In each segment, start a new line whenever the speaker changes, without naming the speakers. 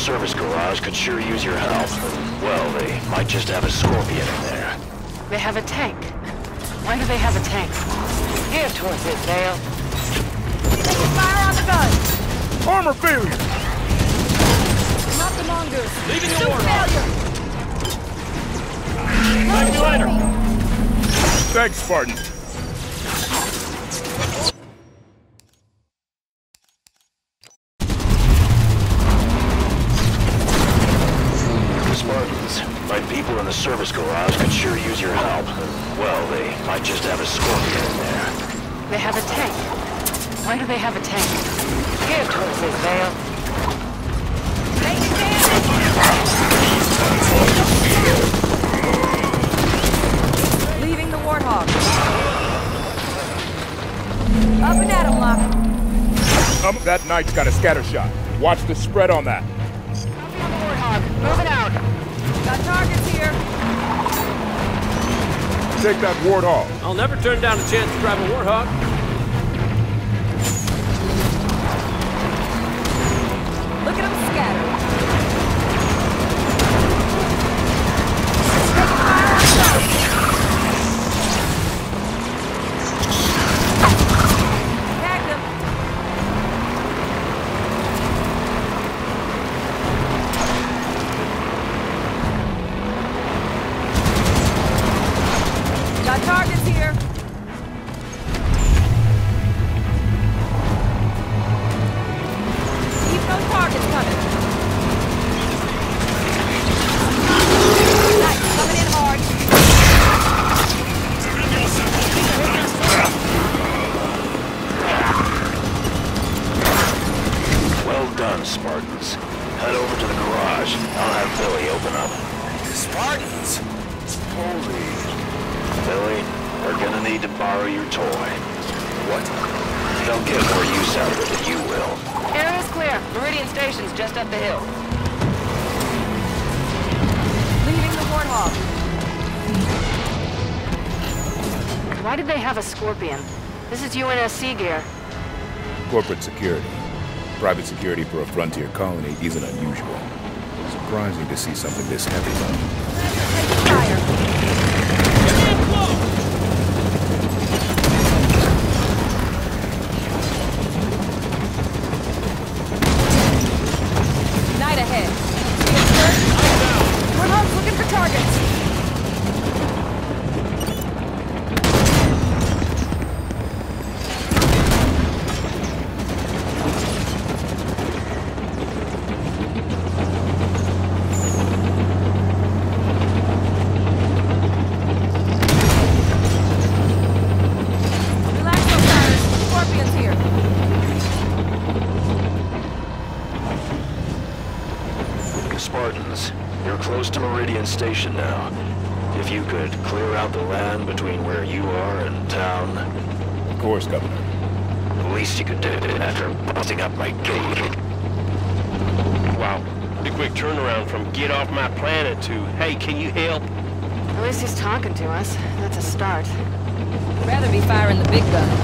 service garage could sure use your help. Well, they might just have a Scorpion in there.
They have a tank. Why do they have a tank?
Give towards it, Vale.
Taking fire on the gun!
Armor failure!
Not the mongoose!
Leaving the
Shoot
war
failure!
Talk to you later.
Thanks, Spartan.
Spartans, my people in the service garage could sure use your help. Well, they might just have a Scorpion in there.
They have a tank. Why do they have a tank?
Give towards it, Vale.
Taking damage! Leaving the Warthog. Up and at him, Locke.
Um, that knight's got a scatter shot. Watch the spread on that.
Copy on the Warthog. Moving out. Got targets here.
Take that warthog.
I'll never turn down a chance to drive a
Warthog.
Security. Private security for a frontier colony isn't unusual. Surprising to see something this heavy though.
Be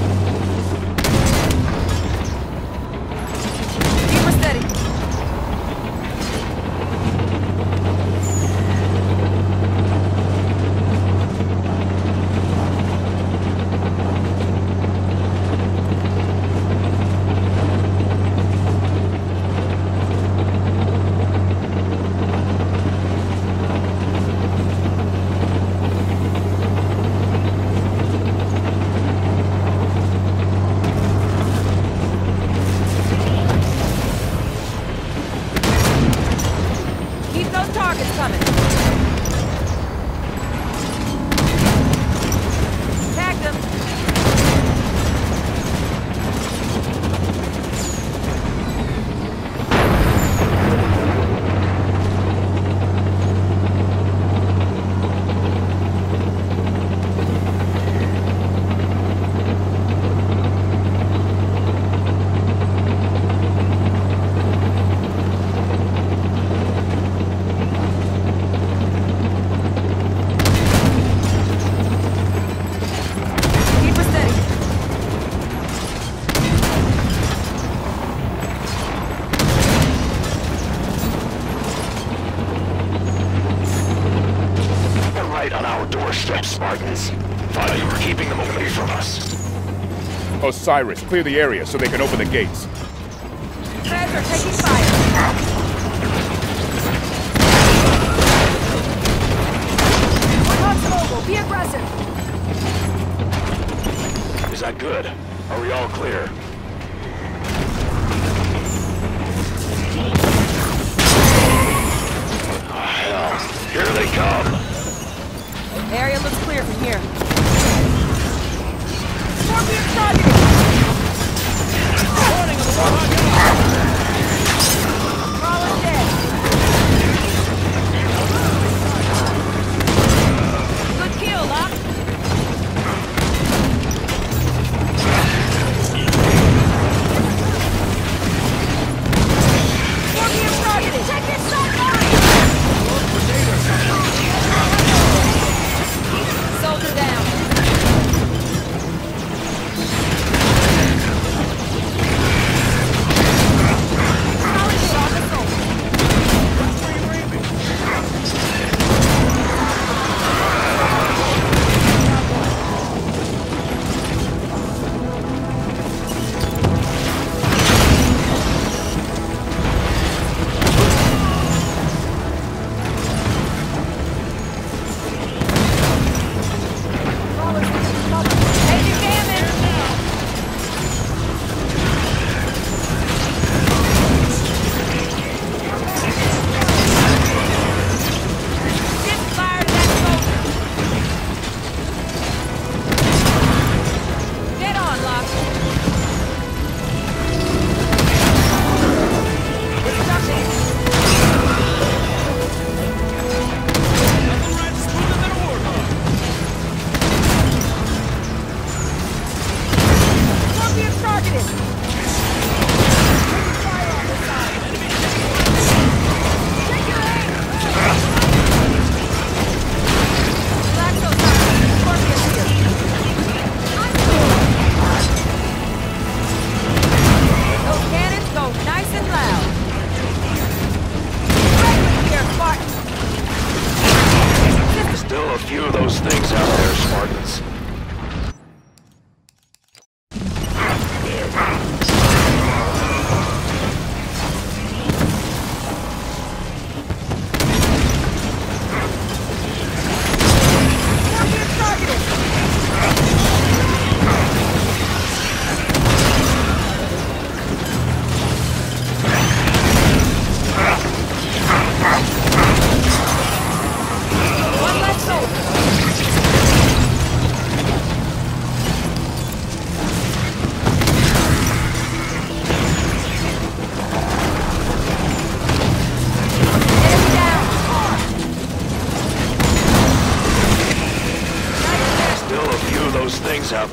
Osiris, clear the area so they can open the gates.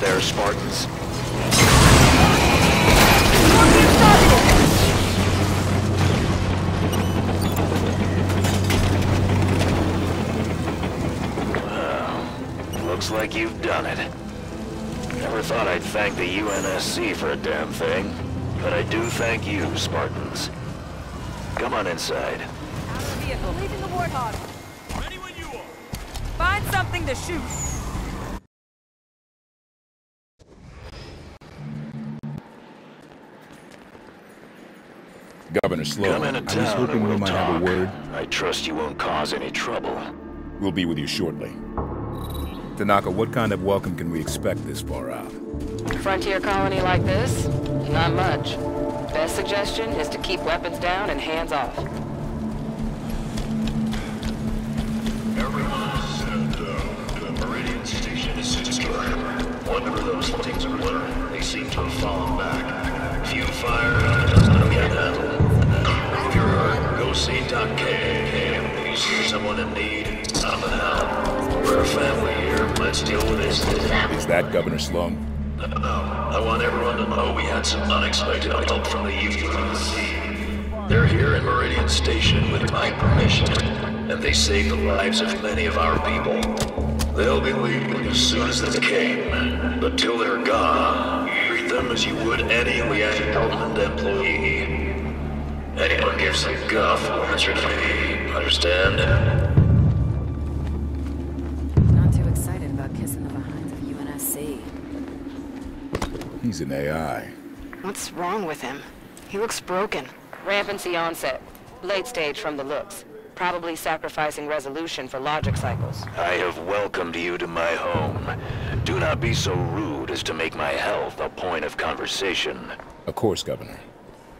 There, Spartans.
Scorpion.
Looks like you've done it. Never thought I'd thank the UNSC for a damn thing, but I do thank you, Spartans. Come on inside.
Out of the vehicle.
Leaving the Warthog.
Find something to shoot.
Governor Sloan,
Come
I
into
was
town
hoping
and
we
we'll
might
talk.
have a word.
I trust you won't cause any trouble.
We'll be with you shortly. Tanaka, what kind of welcome can we expect this far out?
Frontier colony like this? Not much. Best suggestion is to keep weapons down and hands off.
they saved the lives of many of our people. They'll be leaving as soon as they came, but till they're gone, treat them as you would any Leander government employee. Anyone gives a guff will answer to me, understand?
He's an AI.
What's wrong with him? He looks broken. Rampancy onset. Late stage from the looks. Probably sacrificing resolution for logic cycles.
I have welcomed you to my home. Do not be so rude as to make my health a point of conversation.
Of course, Governor.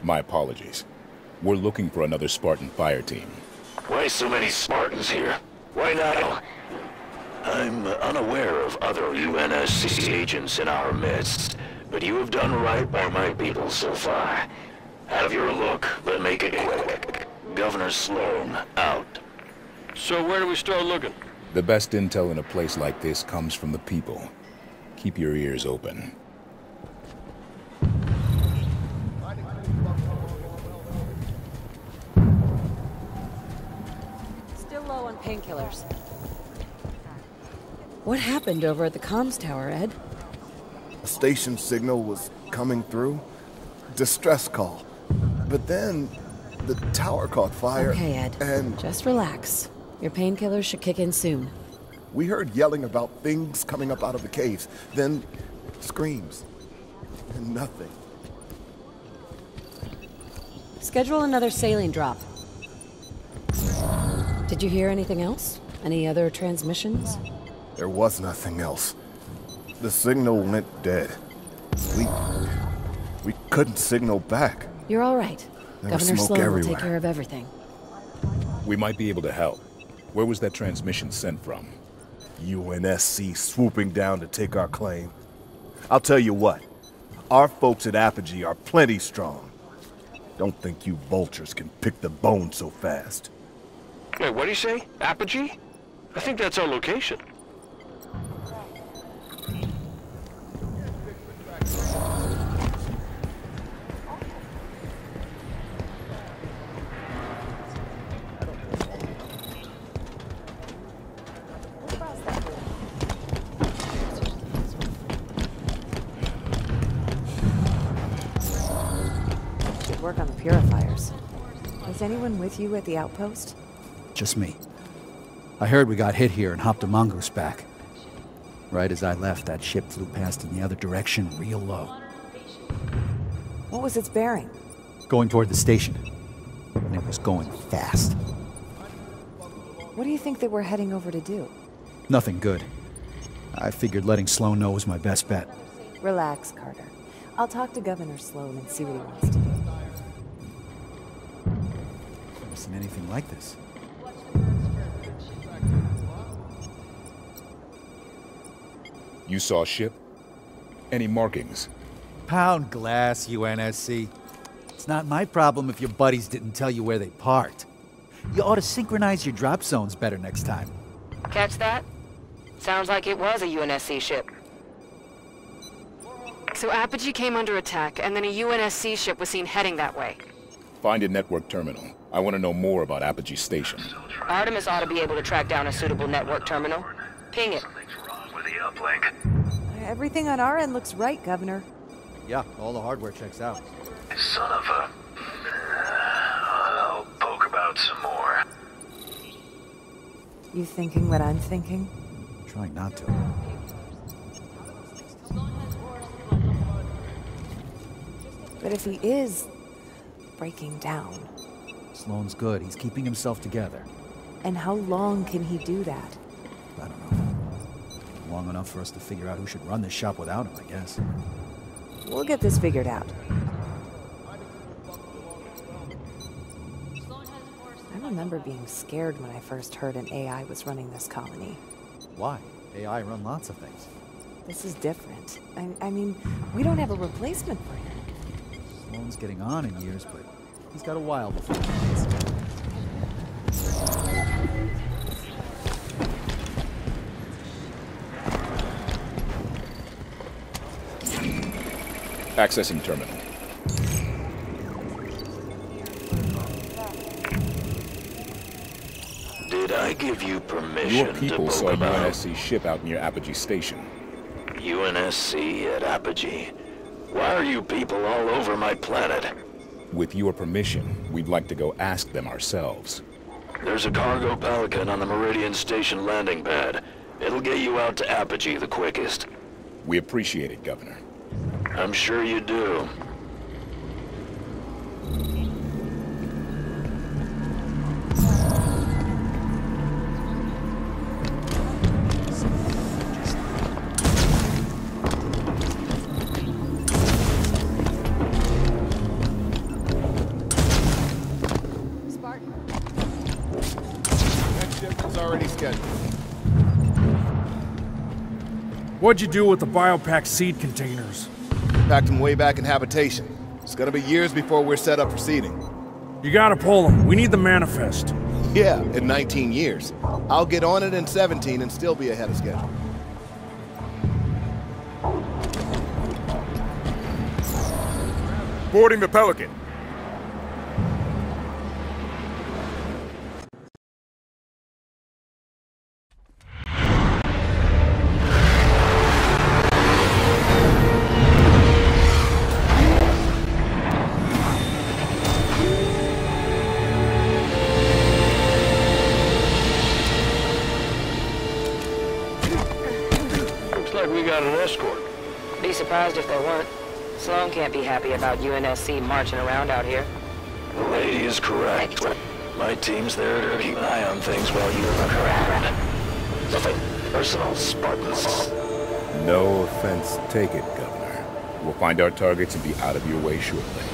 My apologies. We're looking for another Spartan fire team.
Why so many Spartans here? Why not? I'm unaware of other UNSC agents in our midst, but you have done right by my people so far. Have your look, but make it quick. Governor Sloan, out.
So where do we start looking?
The best intel in a place like this comes from the people. Keep your ears open.
Still low on painkillers. What happened over at the comms tower, Ed?
A station signal was coming through. Distress call. But then the tower caught fire.
Okay, Ed.
And
Just relax. Your painkillers should kick in soon.
we heard yelling about things coming up out of the caves. Then screams. And nothing.
Schedule another saline drop. Did you hear anything else? Any other transmissions?
There was nothing else. The signal went dead. We. We couldn't signal back.
You're all right.
There
Governor
smoke
Sloan will take care of everything.
We might be able to help. Where was that transmission sent from?
UNSC swooping down to take our claim. I'll tell you what, our folks at Apogee are plenty strong. Don't think you vultures can pick the bone so fast.
Wait, what do you say? Apogee? I think that's our location.
Work on the purifiers. Was anyone with you at the outpost?
Just me. I heard we got hit here and hopped a mongoose back. Right as I left, that ship flew past in the other direction real low,
What was its bearing?
going toward the station. And it was going fast.
What do you think they were heading over to do?
Nothing good. I figured letting Sloan know was my best bet.
Relax, Carter. I'll talk to Governor Sloan and see what he wants to do.
Never seen anything like this.
You saw a ship? Any markings?
Pound glass, UNSC. It's not my problem if your buddies didn't tell you where they parked. You ought to synchronize your drop zones better next time.
Catch that? Sounds like it was a UNSC ship.
So Apogee came under attack, and then a UNSC ship was seen heading that way.
Find a network terminal. I want to know more about Apogee Station.
Artemis ought to be able to track down a suitable network terminal. Ping it.
With the uplink.
Everything on our end looks right, Governor.
Yeah, all the hardware checks out.
Son of a. I'll poke about some more.
You thinking what I'm thinking?
Trying not to.
But if he is breaking down,
Sloan's good. He's keeping himself together.
and how long can he do that?
I don't know. Long enough for us to figure out who should run this shop without him, I guess.
We'll get this figured out. I remember being scared when I first heard an AI was running this colony.
Why? AI run lots of things.
This is different. I, I mean, we don't have a replacement for him.
Sloan's getting on in years, but he's got a while before he gets.
Accessing terminal.
Did I give you permission
Your people
to
saw a
poke
UNSC ship out near Apogee Station.
UNSC at Apogee? Why are you people all over my planet?
With your permission, we'd like to go ask them ourselves.
There's a cargo Pelican on the Meridian Station landing pad. It'll get you out to Apogee the quickest.
We appreciate it, Governor.
I'm sure you do.
What'd you do with the biopack seed containers?
Packed them way back in habitation. It's gonna be years before we're set up for seeding.
You gotta pull them. We need the manifest.
Yeah, in 19 years. I'll get on it in 17 and still be ahead of schedule.
Boarding the Pelican.
Surprised if there weren't. Sloan can't be happy about UNSC marching around out here.
The lady is correct. My team's there to keep an eye on things while you look around. Nothing personal, Spartans.
No offense taken, Governor. We'll find our targets and be out of your way shortly.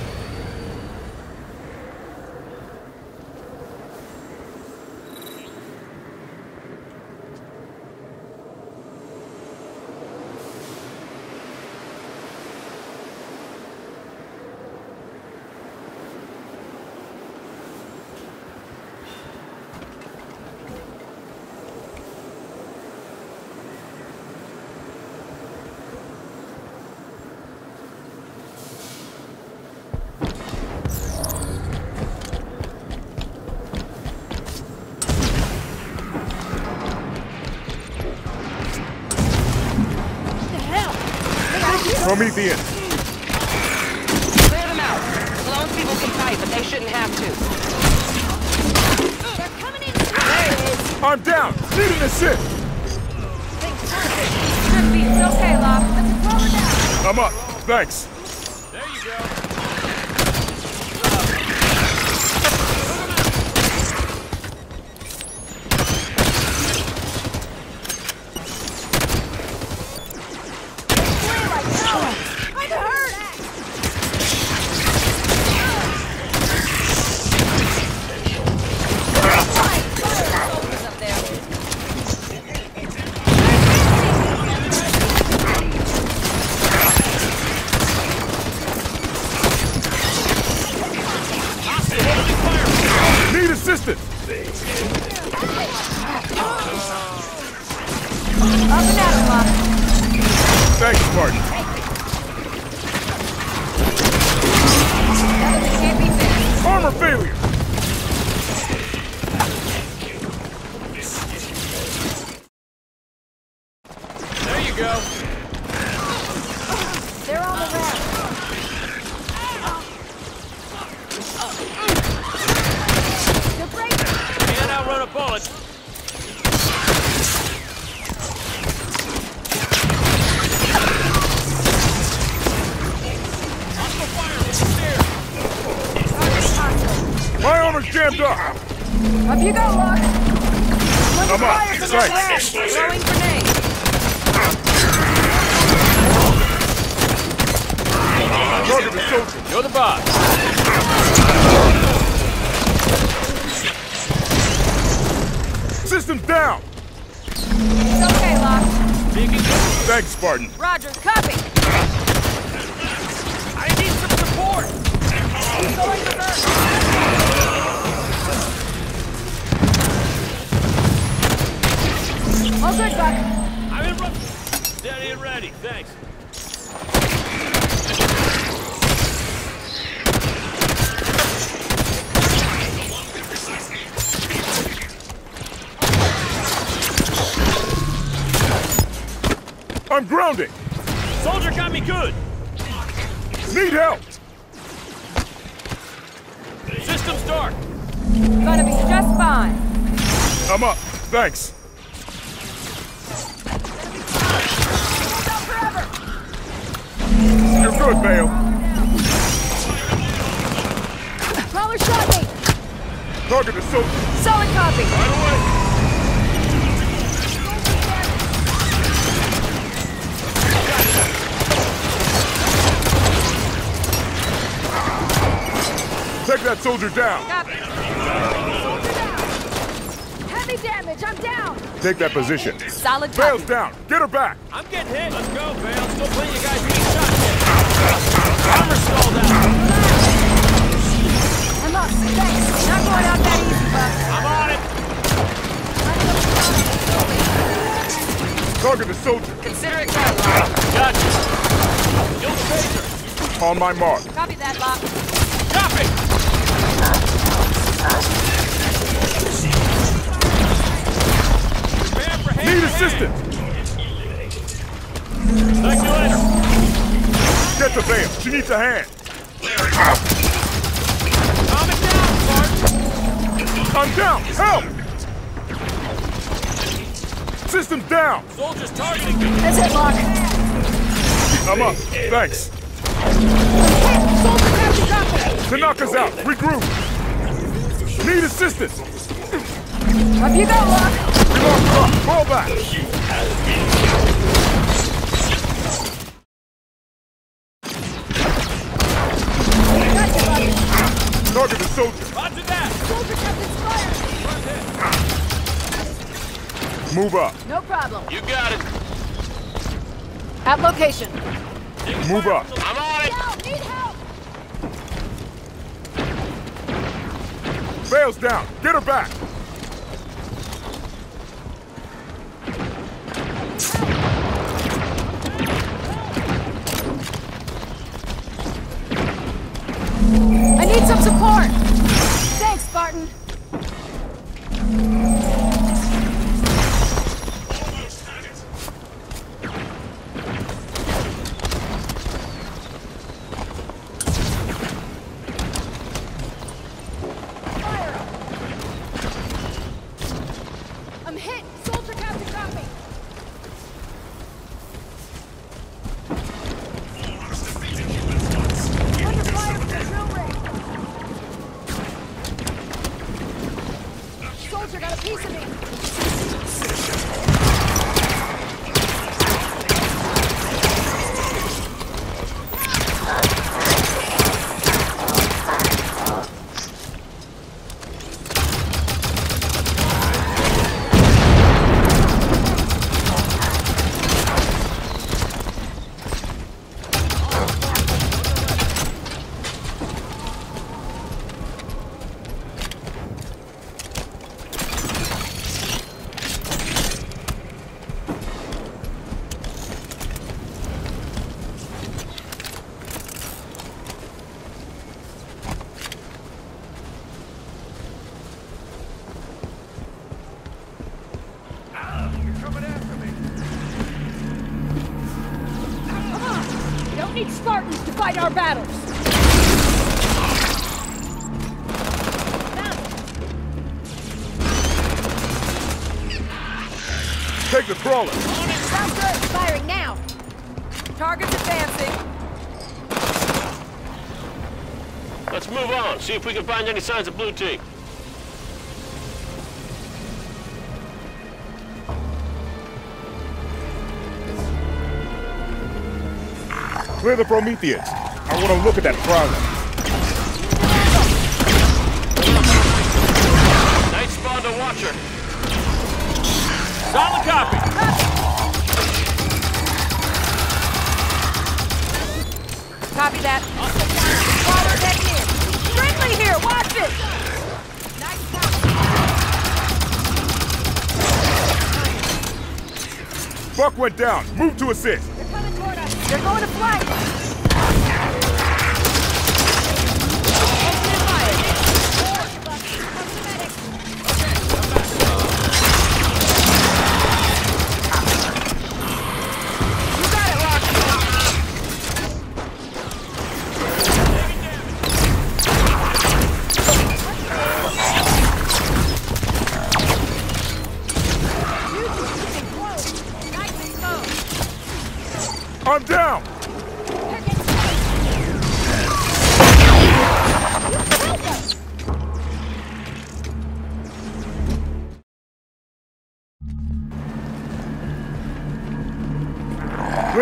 Soldier down.
Copy.
Soldier
down!
Heavy damage, I'm down!
Take that position.
Solid
Vale's
copy.
down. Get her back.
I'm getting hit. Let's go, Vale. Still plenty of guys being shot. Armor stalled out.
I'm up, thanks. Not going out that easy, Buck.
I'm on it.
Target the soldier.
Consider it done, Locke.
Gotcha. Kill the phaser.
On my mark.
Copy that, Locke.
Copy. Prepare for hand
Need assistance.
Let's do it.
Get the Vale. She needs a hand.
Calm it down, Bart.
I'm down. Help! System down.
Soldiers targeting me.
That's it, Locke.
I'm up. Thanks.
Soldier capture copy!
To knock us out. Regroup. Need assistance.
Up you go, Locke!
We lost truck. Fall back.
Gotcha,
Target the soldier.
Roger that.
Soldier captain's fired!
Move up.
No problem.
You got it.
At location.
Move up.
I'm on it.
Down, need help!
Vale's down. Get her back.
Need some support!
If we can find any signs of blue team.
Clear the Prometheans. I want to look at that prowler. Went down. Move to assist.
They're coming toward us. They're going to flank.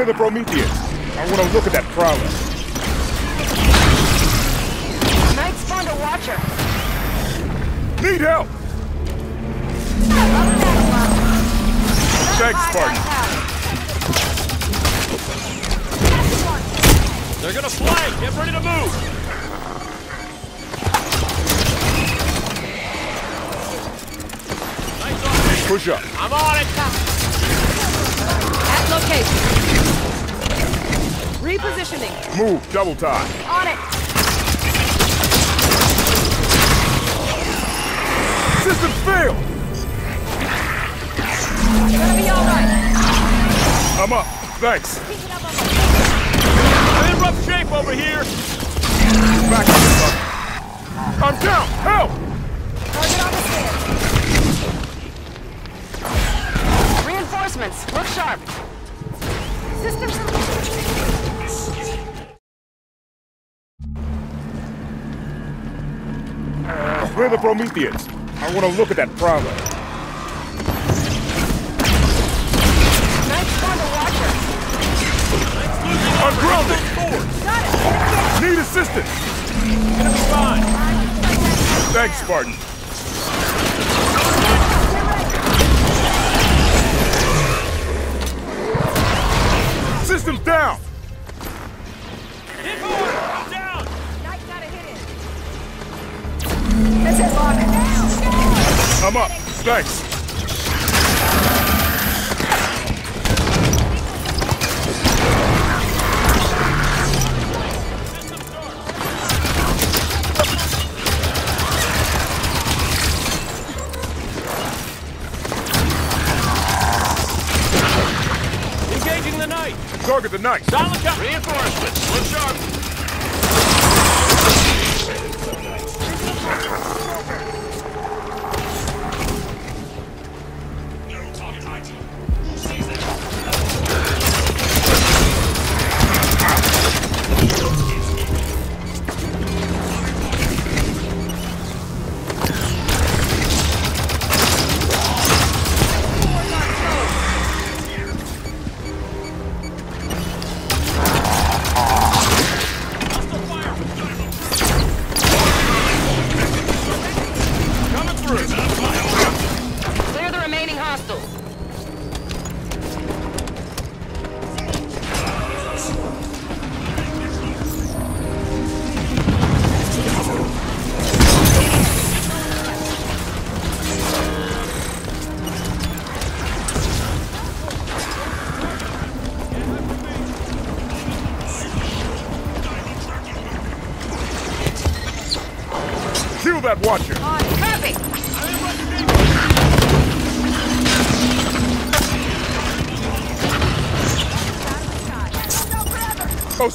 The Prometheans. I want to look at that prowler. Double time.
On it.
System failed!
You're gonna be alright.
I'm up. Thanks.
I'm in rough shape over here!
Back up. I'm down! Help!
Target on the stairs.
Reinforcements. Look sharp.
Clear the Prometheans. I want to look at that problem.
Knight spawned watcher.
I'm grounded!
Got it.
Need assistance!
Gonna be fine!
Thanks, Spartan. System's down! I'm up. Thanks.
Engaging the knight!
Target the knight.
Silent count! Reinforcements! Look sharp!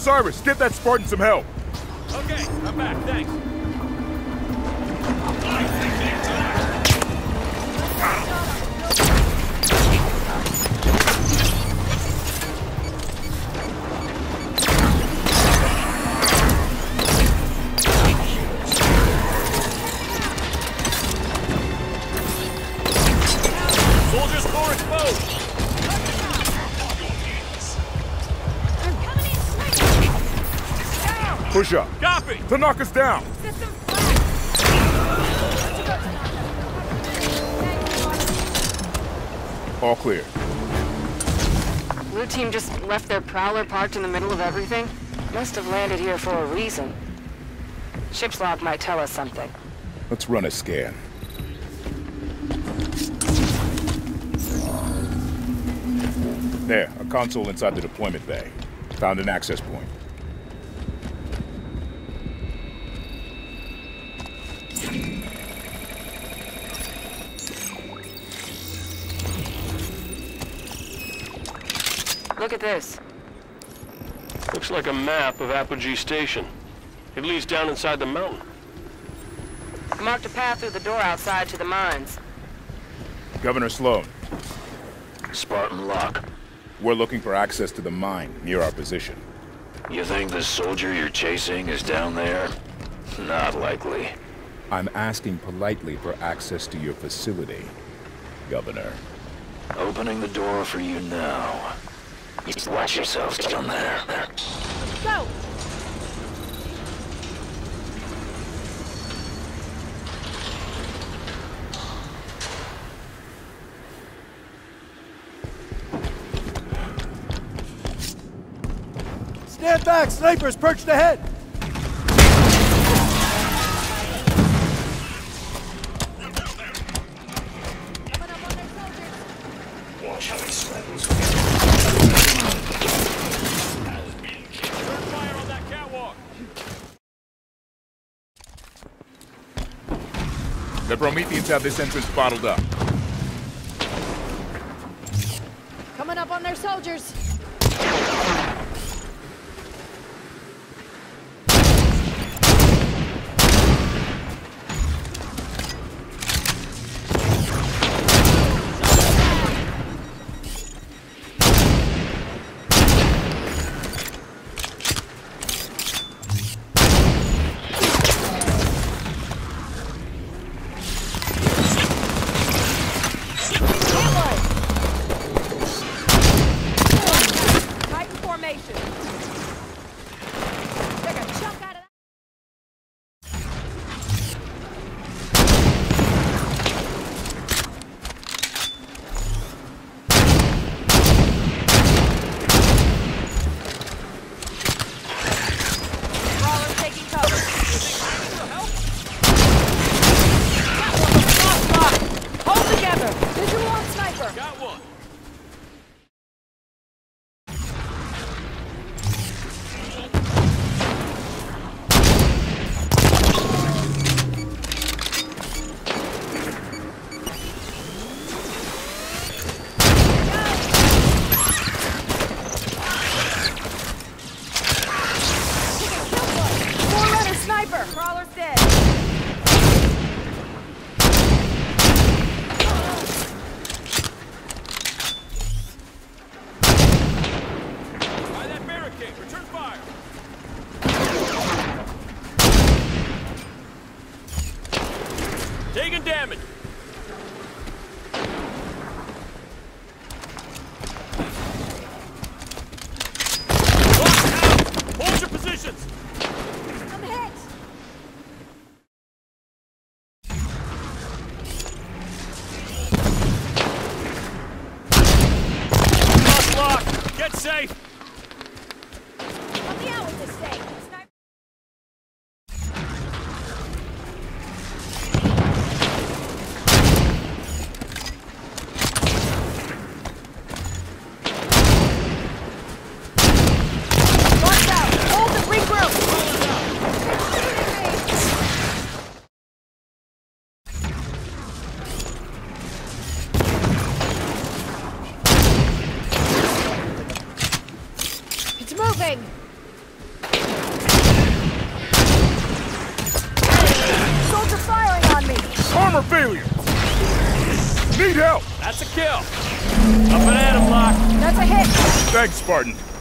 Osiris, get that Spartan some help.
Okay, I'm back, thanks.
To knock us down. All clear.
Blue team just left their prowler parked in the middle of everything. Must have landed here for a reason. Ship's log might tell us something.
Let's run a scan. There, a console inside the deployment bay. Found an access point.
this?
Looks like a map of Apogee Station. It leads down inside the mountain.
I marked a path through the door outside to the mines.
Governor Sloan.
Spartan Locke.
We're looking for access to the mine near our position.
You think the soldier you're chasing is down there? Not likely.
I'm asking politely for access to your facility, Governor.
Opening the door for you now. Just watch yourselves down there.
Go!
Stand back! Snipers perched ahead!
have this entrance bottled up.
Coming up on their soldiers.
Thanks, Spartan.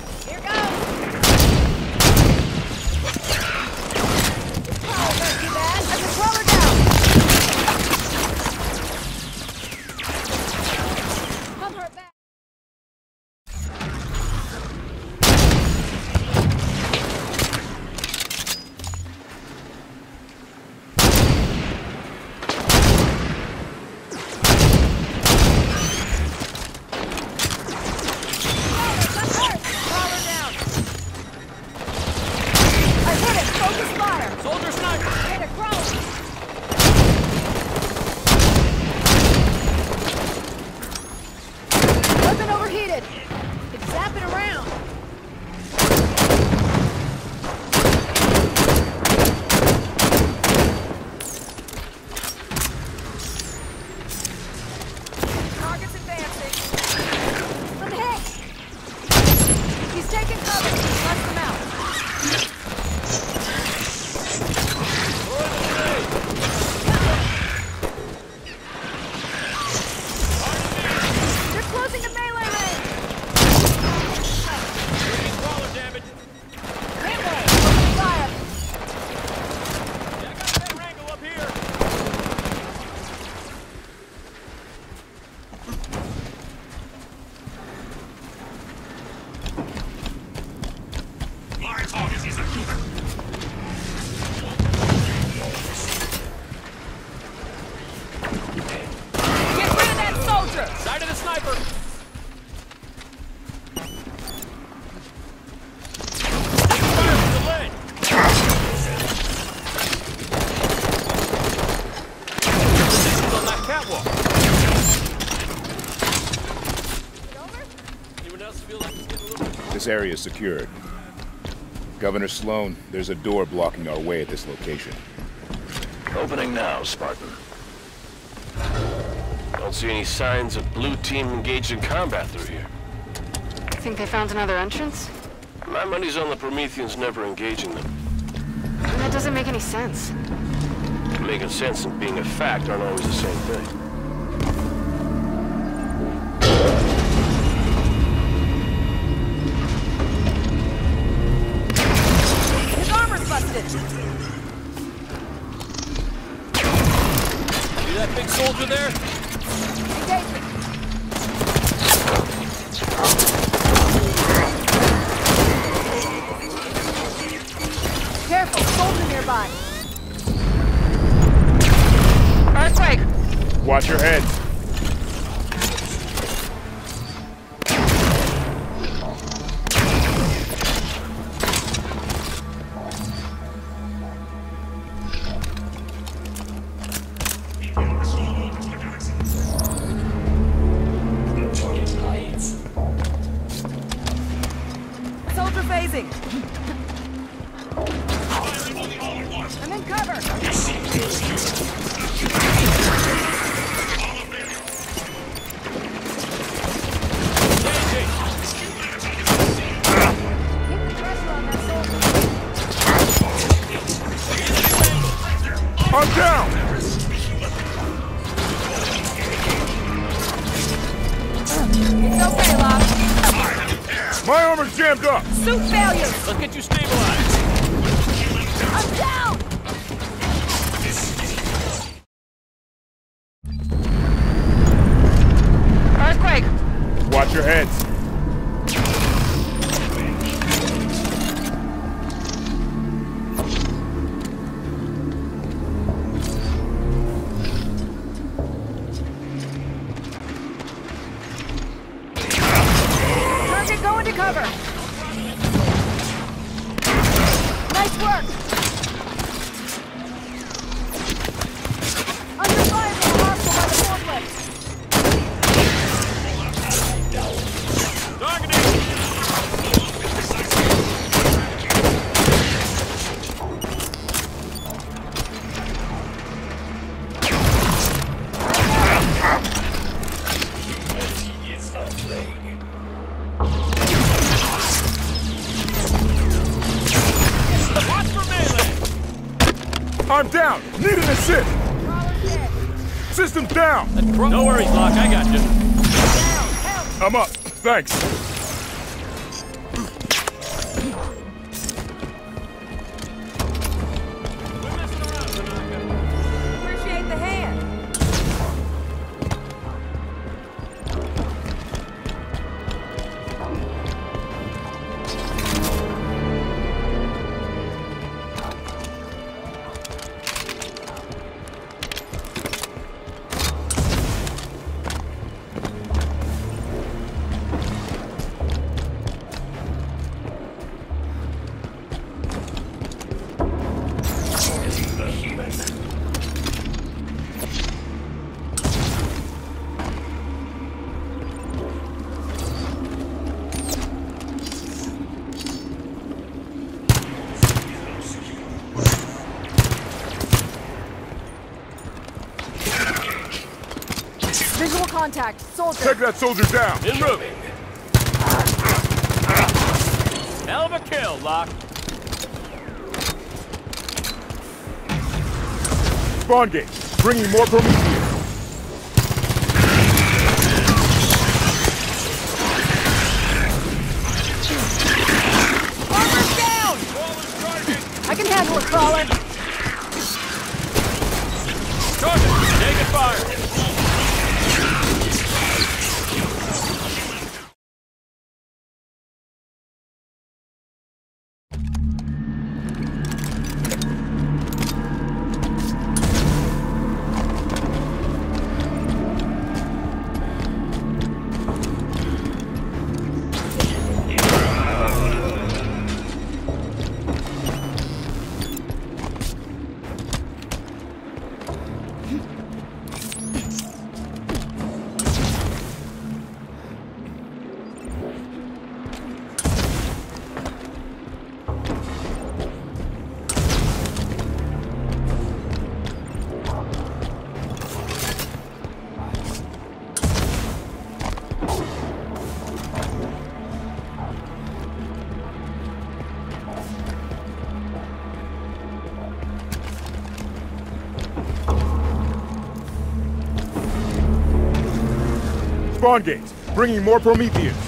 This area is secured. Governor Sloan, there's a door blocking our way at this location.
Opening now, Spartan.
Don't see any signs of blue team engaged in combat through here.
Think they found another entrance?
My money's on the Prometheans never engaging them.
That doesn't make any sense.
Making sense and being a fact aren't always the same thing.
It's okay, Locke.
My armor's jammed up!
Suit failure.
Let's get you stabilized.
I'm down.
Earthquake!
Watch your heads. Thanks.
Contact. Soldier.
Take that soldier down.
In moving. Hell of a kill, Locke.
Spawn gate. Bringing more
Prometheans. Bringing more
Prometheans.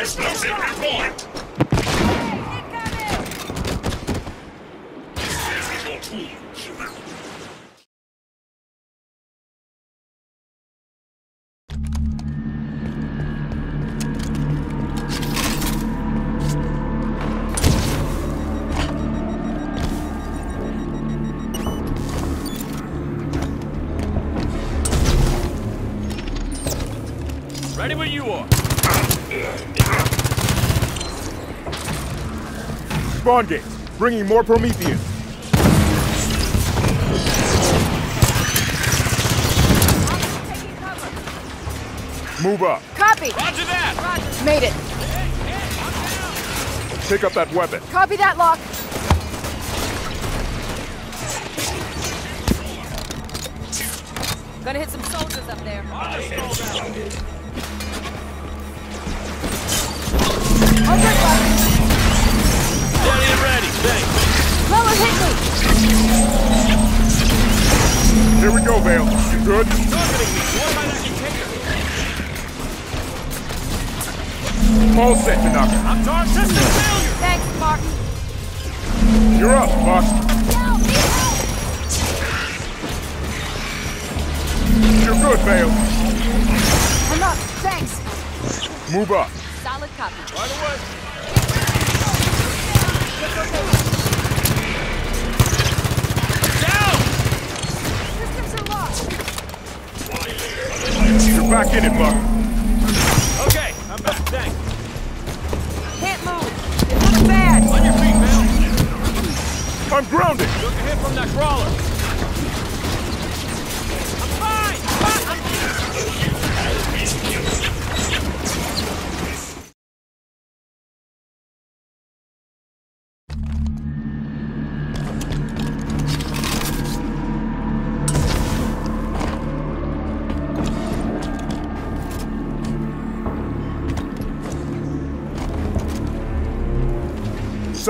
Explosive report!
Ready
Spawn gates, bringing more Prometheans. Move up.
Copy.
Roger that.
Made it.
Pick up that weapon.
Copy that Locke. Gonna hit some soldiers up there. Okay, Buck.
Steady and ready.
Hit me.
Here we go, Vale. You good?
Targeting me. What about that container?
All set, Tanaka.
I'm target system failure.
Thanks, Martin.
You're up, Fox. You're good, Vale.
I'm up. Thanks.
Move up.
Solid copy.
Right away. Down.
Systems are lost.
You're back in it, Buck.
Okay, I'm back. Thanks.
Can't move. It looks bad.
On your feet, Bill.
I'm grounded.
Took a hit from that crawler.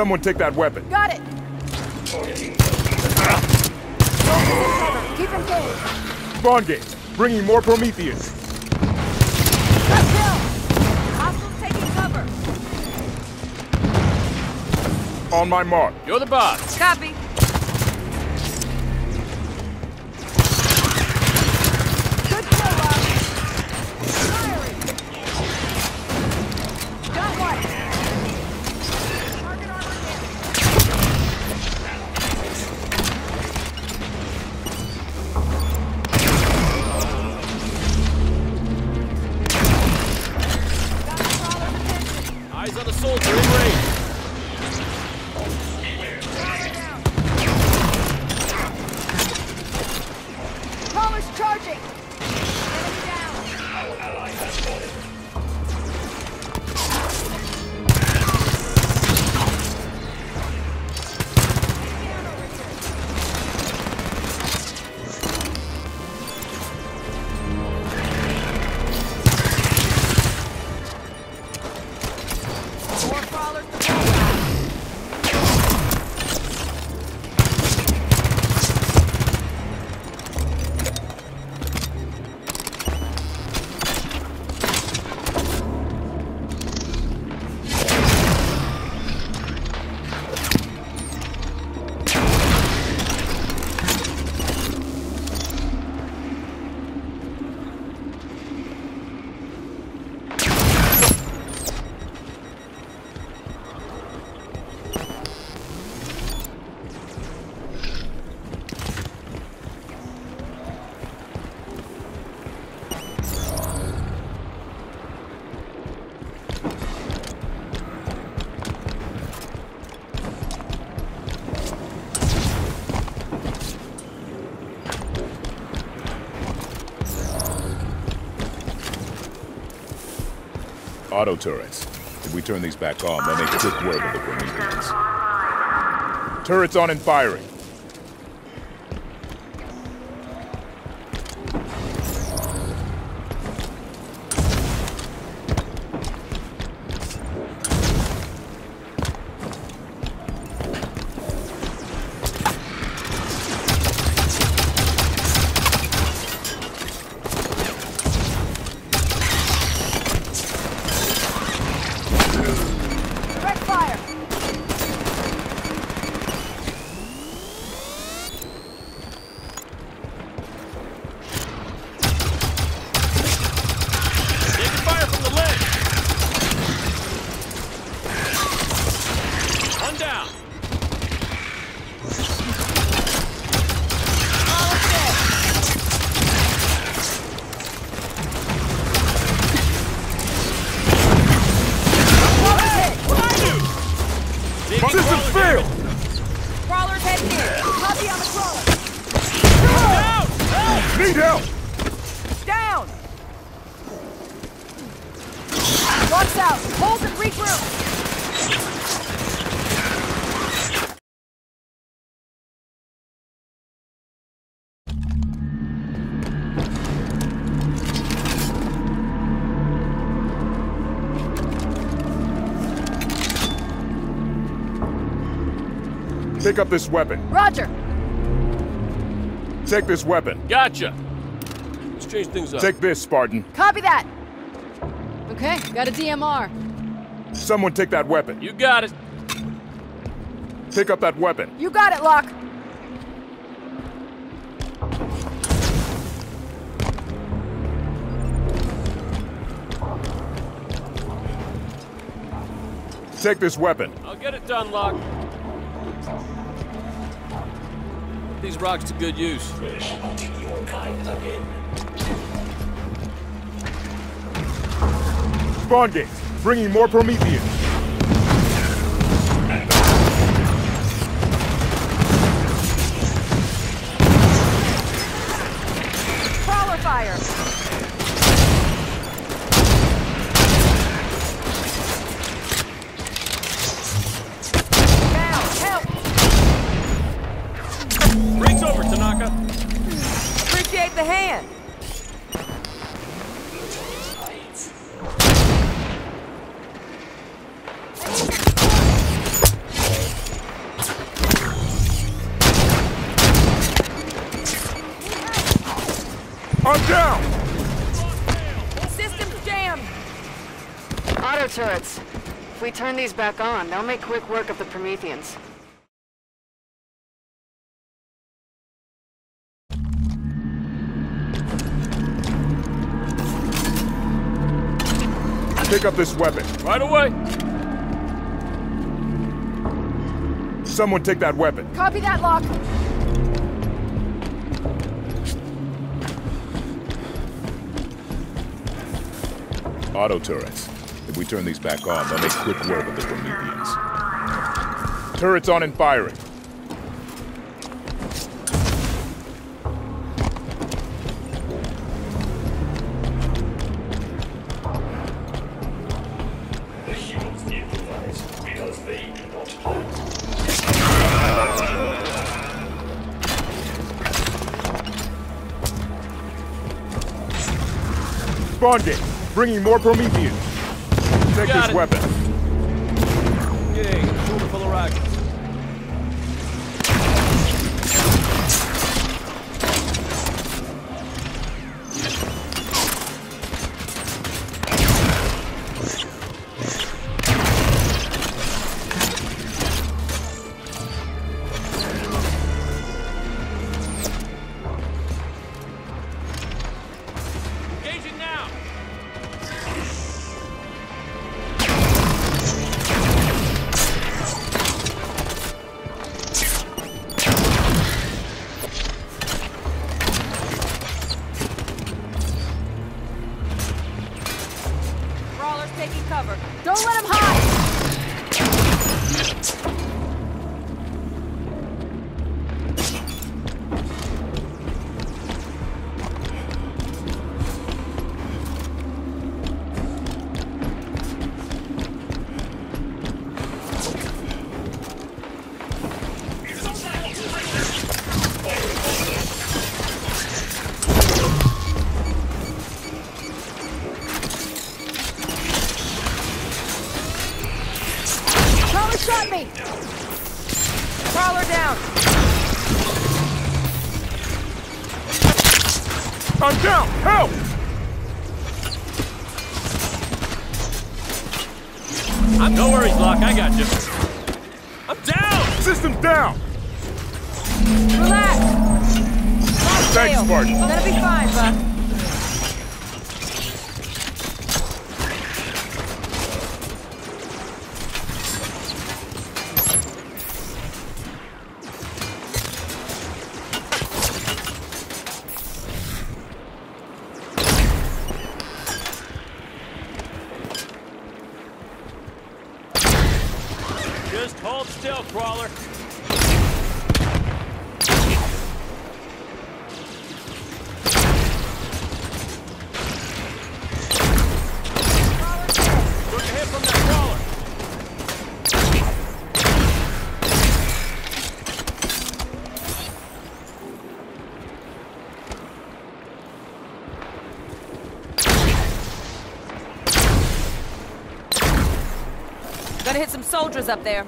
Someone take that weapon.
Got it. Keep engaged.
Spawn gates, bringing more Prometheans.
Got kill. Hostiles taking cover.
On my mark.
You're the boss.
Copy.
Auto turrets. If we turn these back on, they'll make quick work of the Prometheans. Turrets on and firing.
Need help!
Down! Walks out. Hold and regroup.
Pick up this weapon.
Roger.
Take this weapon.
Gotcha. Let's change things up.
Take this, Spartan.
Copy that. Okay, got a DMR.
Someone take that weapon.
You got it.
Pick up that weapon.
You got it, Locke.
Take this weapon.
I'll get it done, Locke. These rocks to good use.
Spawn gate. Bringing more Prometheans.
If these back on, they'll make quick work of the Prometheans.
Pick up this weapon.
Right away.
Someone take that weapon.
Copy that, Locke.
Auto turrets. If we turn these back on, they'll make quick work of the Prometheans.
Turrets on and firing. Spawn. Bringing more Prometheans. Take this weapon.
Gonna
hit
some soldiers up there.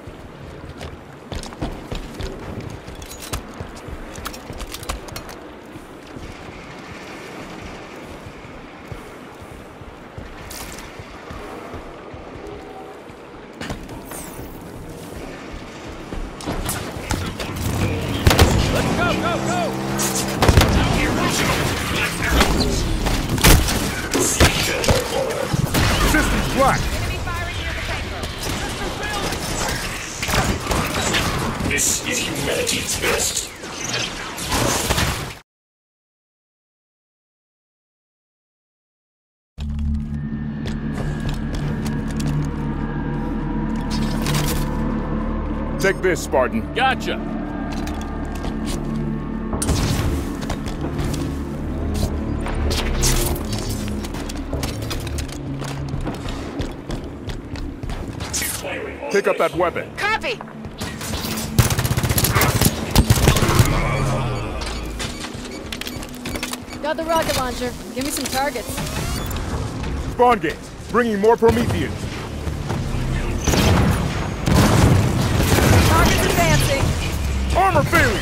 Take this, Spartan.
Gotcha.
Pick up that weapon.
Copy!
Got the rocket launcher. Give me some targets.
Spawn gate. Bringing more Prometheans. Armor failure!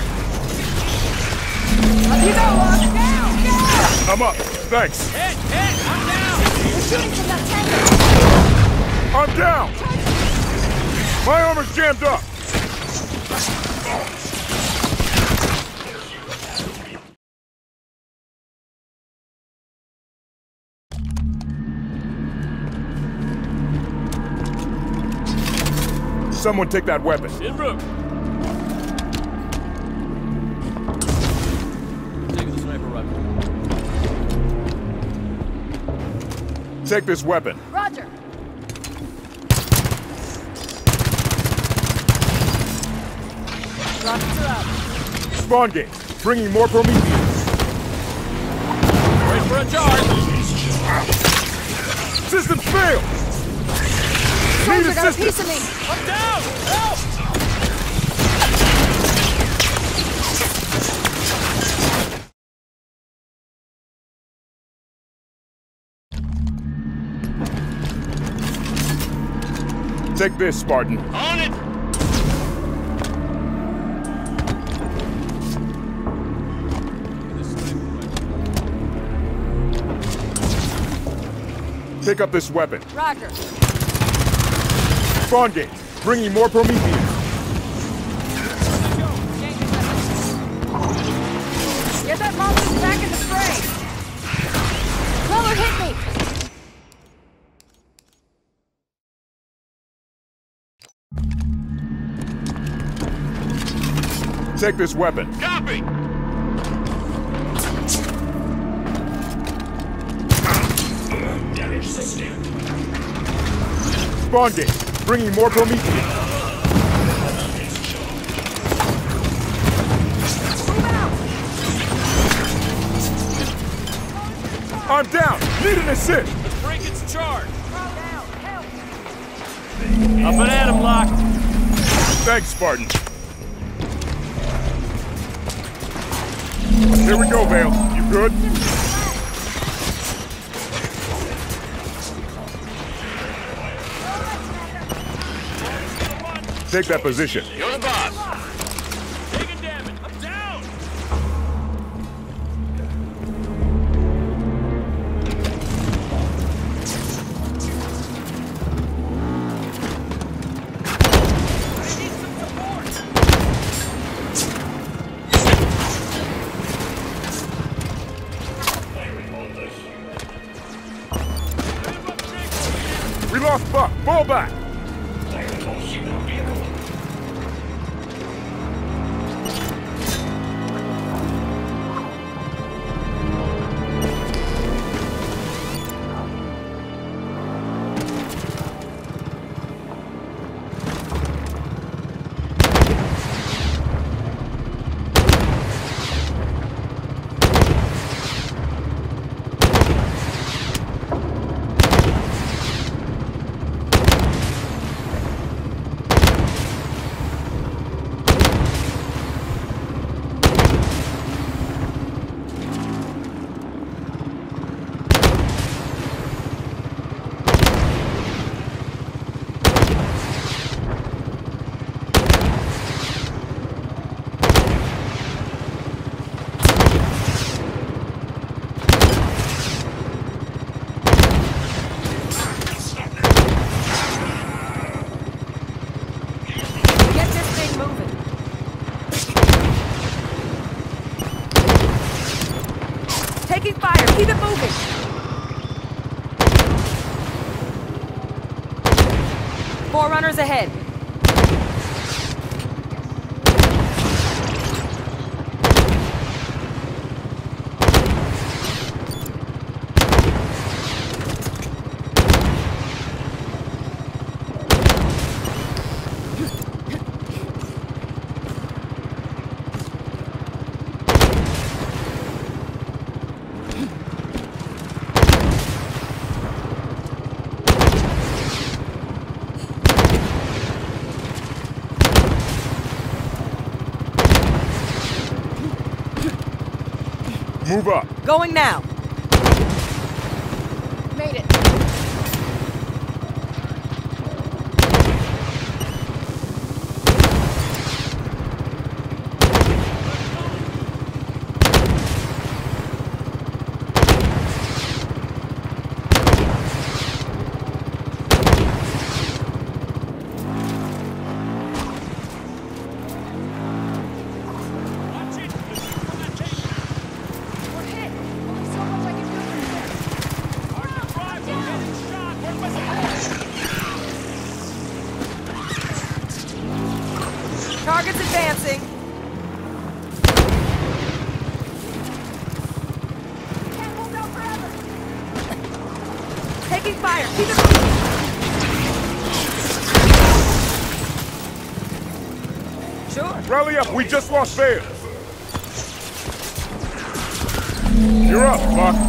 Up you go, Locke. Down, down.
I'm up. Thanks.
Hit, hit! I'm down!
We're shooting from that tanker.
I'm down! My armor's jammed up! Someone take that weapon.
En
Take this weapon.
Roger. Rockets are up.
Spawn gate. Bringing more Prometheans.
Ready for a charge.
System failed! Need
Soldier got a
assistance!
piece of me.
I'm down! Help!
Take this, Spartan.
On it!
Pick up this weapon.
Roger.
Spawn gate. Bringing more Prometheans. Take this weapon.
Copy!
Damage sustained.
Spawn gate. Bringing more Prometheans.
Move out.
I'm down. Need an assist.
Let's break its charge.
Down. Help.
Up and at him, Locke.
Thanks, Spartan. Here we go, Vale. You good? Take that position.
You're the boss.
Taking
fire. Keep it moving. Four runners ahead.
Move up.
Going now.
We just lost Bears. You're up, Buck.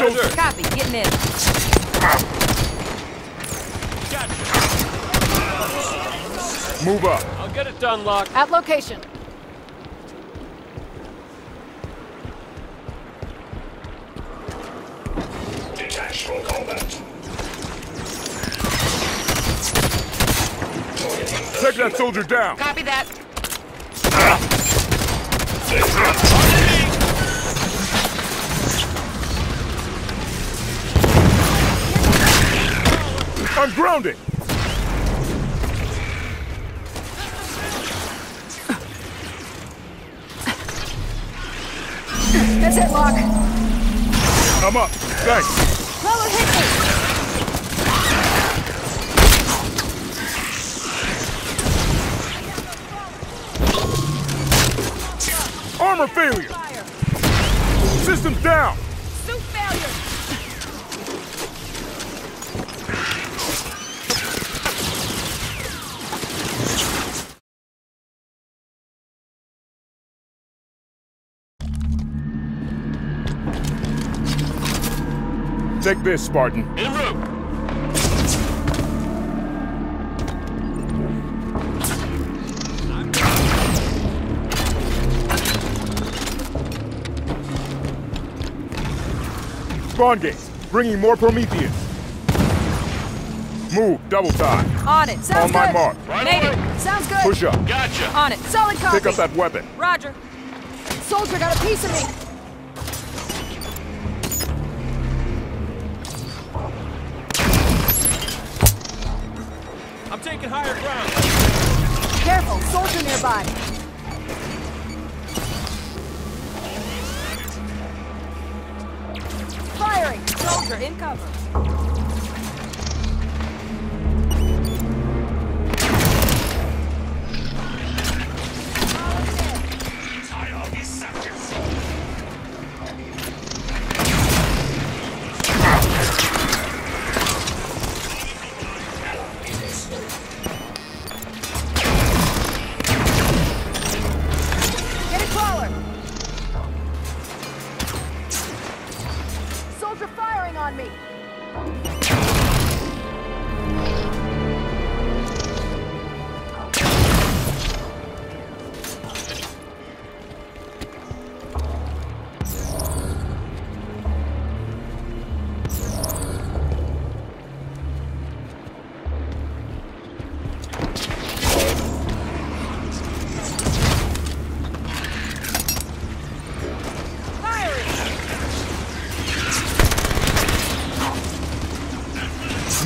Mongoose.
Target
My
is
Copy. Getting in.
Move up.
I'll get it done, Locke.
At location.
Detached from combat.
Take that soldier down. Grounded.
That's it, Locke.
I'm up. Thanks. This, Spartan.
En route.
Spawn gates, bringing more Prometheans. Move, double time.
On it. Sounds
On my
good.
mark.
Right
Made
away.
it. Sounds good.
Push up.
Gotcha.
On it. Solid copy.
Pick up that weapon.
Roger. Soldier got a piece of me.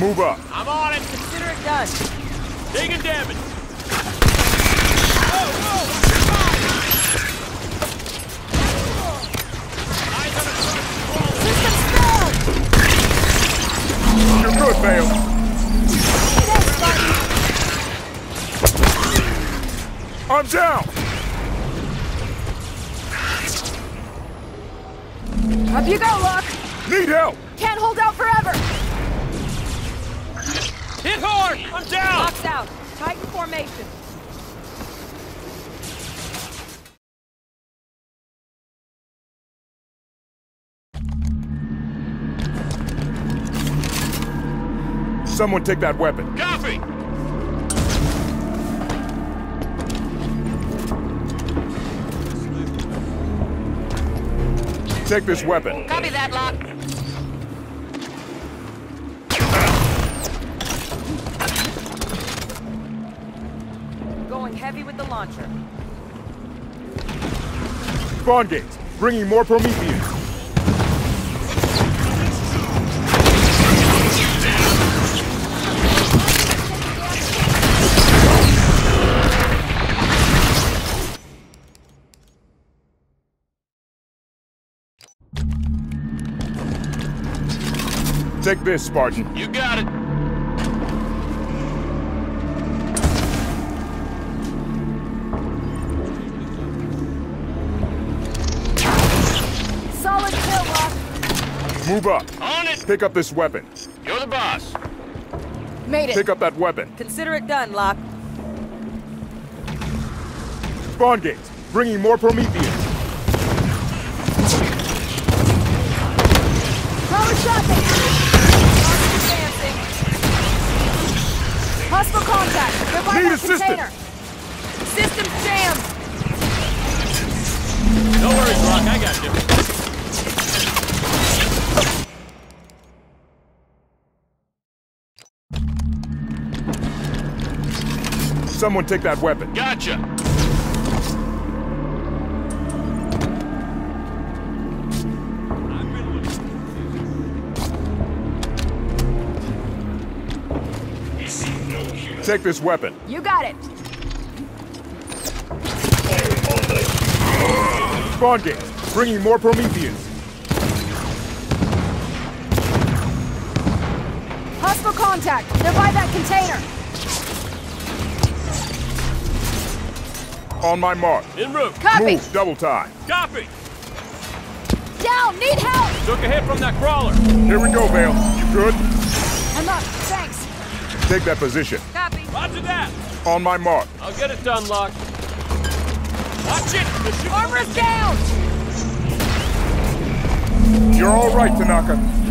Move up.
I'm on it.
Consider it done.
Taking damage.
Someone take that weapon.
Copy.
Take this weapon.
Copy that, Locke.
Going heavy with the launcher.
Spawn gates, bringing more Prometheans. Take this, Spartan.
You got it.
Solid kill, Locke.
Move up.
On it.
Pick up this weapon.
You're the boss.
Made it.
Pick up that weapon.
Consider it done, Locke.
Spawn gates, bringing more Prometheans.
Power shot contact. They're by
Need
that
assistance.
container. System jammed.
No worries, Rock. I got you.
Someone take that weapon.
Gotcha.
Take this weapon.
You got it.
Spawn gates, bringing more Prometheans.
Hostile contact. They're by that container.
On my mark.
En route.
Copy.
Move, double time.
Copy.
Down. Need help.
Took a hit from that crawler.
Here we go, Vale. You good?
I'm up. Thanks.
Take that position.
Copy.
Roger that.
On my mark.
I'll get it done, Locke. Watch it. The ship-
Armor's down.
You're all right, Tanaka.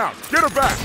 Down.
Get her back.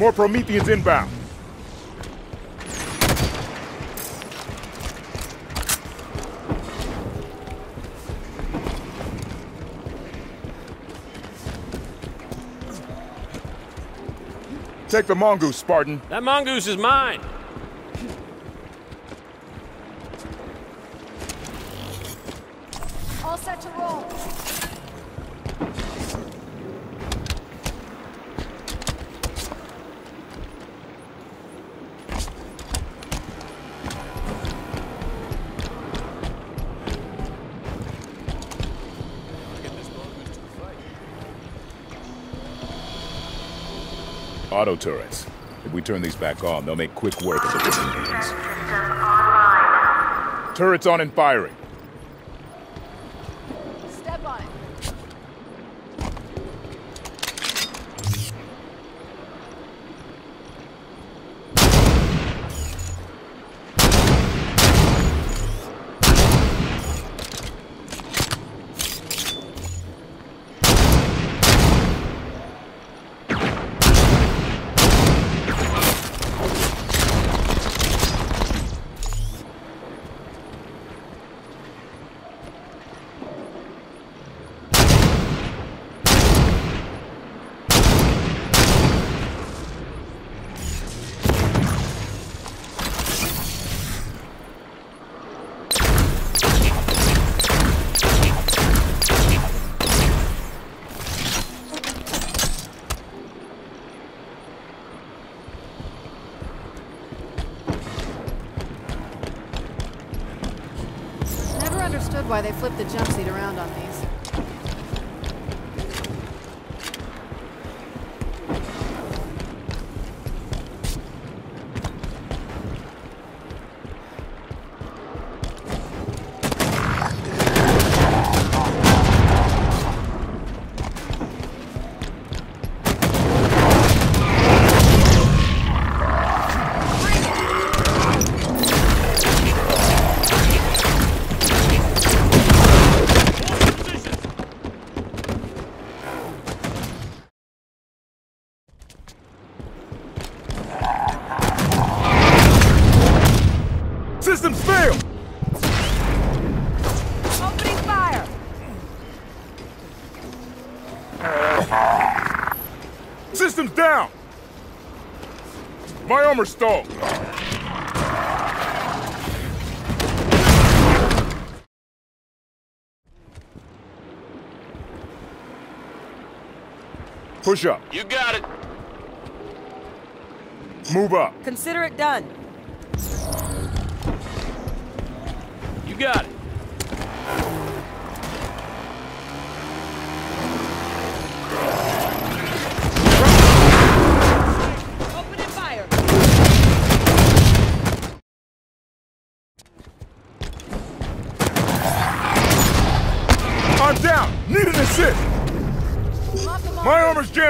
More Prometheans inbound. Take the mongoose, Spartan.
That mongoose is mine.
Auto turrets. If we turn these back on, they'll make quick work of the. Turrets on and firing.
Armor stalled. Push up.
You got it.
Move up.
Consider it done.
You got it.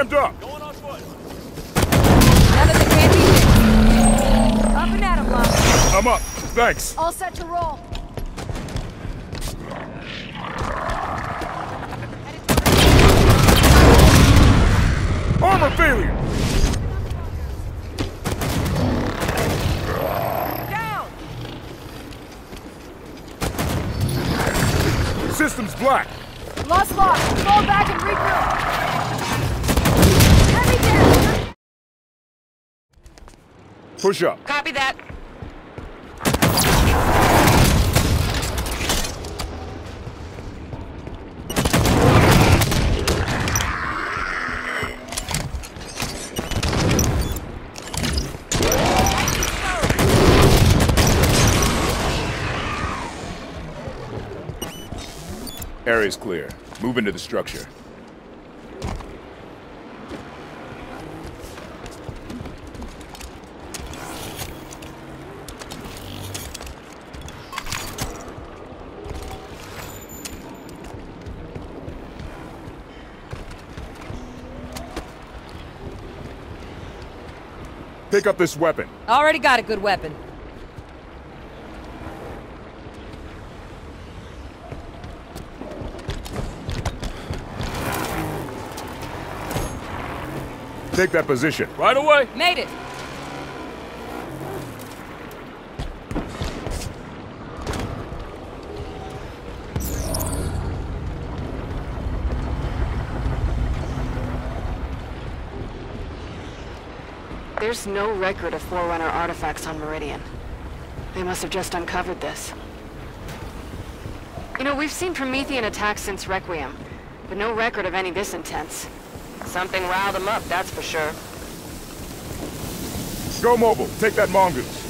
Jammed up.
Going on foot.
None of the can't be hit. Up and at 'em, Locke.
I'm up. Thanks.
All set to roll.
Push up.
Copy that.
Area's clear. Move into the structure.
Pick up this weapon.
Already got a good weapon.
Take that position.
Right away.
Made it.
There's no record of Forerunner artifacts on Meridian. They must have just uncovered this. You know, we've seen Promethean attacks since Requiem, but no record of any this intense. Something riled them up, that's for sure.
Go mobile. Take that mongoose.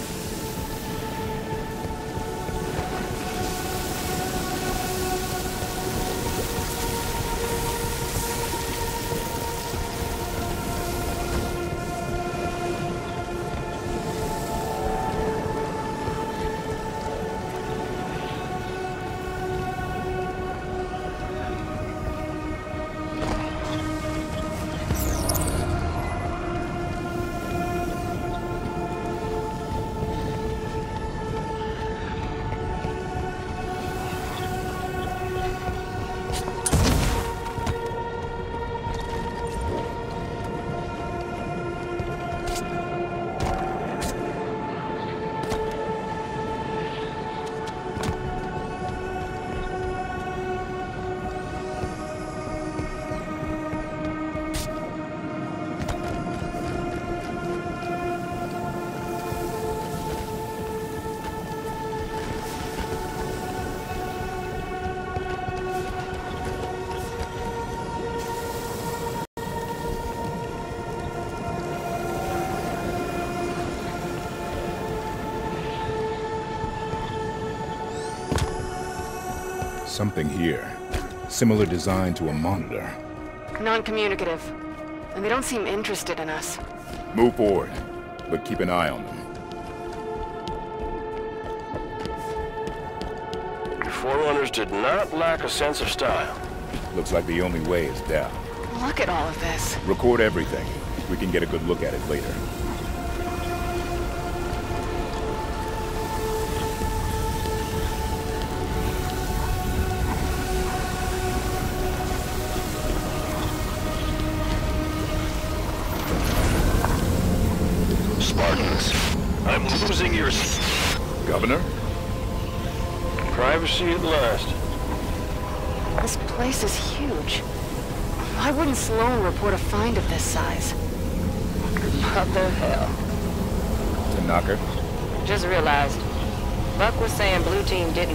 Something here. Similar design to a monitor.
Non-communicative. And they don't seem interested in us.
Move forward, but keep an eye on them.
Your forerunners did not lack a sense of style.
Looks like the only way is down.
Look at all of this.
Record everything. We can get a good look at it later.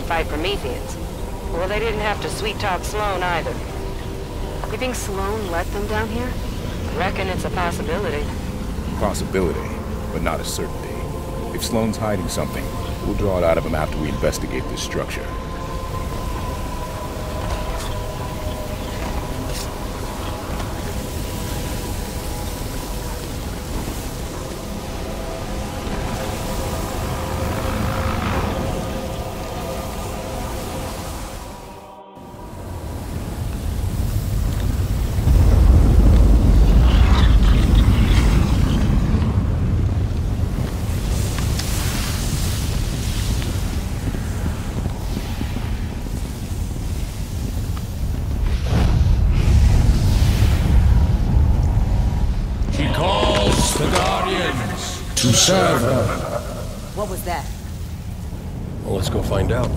Fight Prometheans. Well, they didn't have to sweet-talk Sloan either.
You think Sloan let them down here?
Reckon it's a possibility.
Possibility, but not a certainty. If Sloan's hiding something, we'll draw it out of him after we investigate this structure.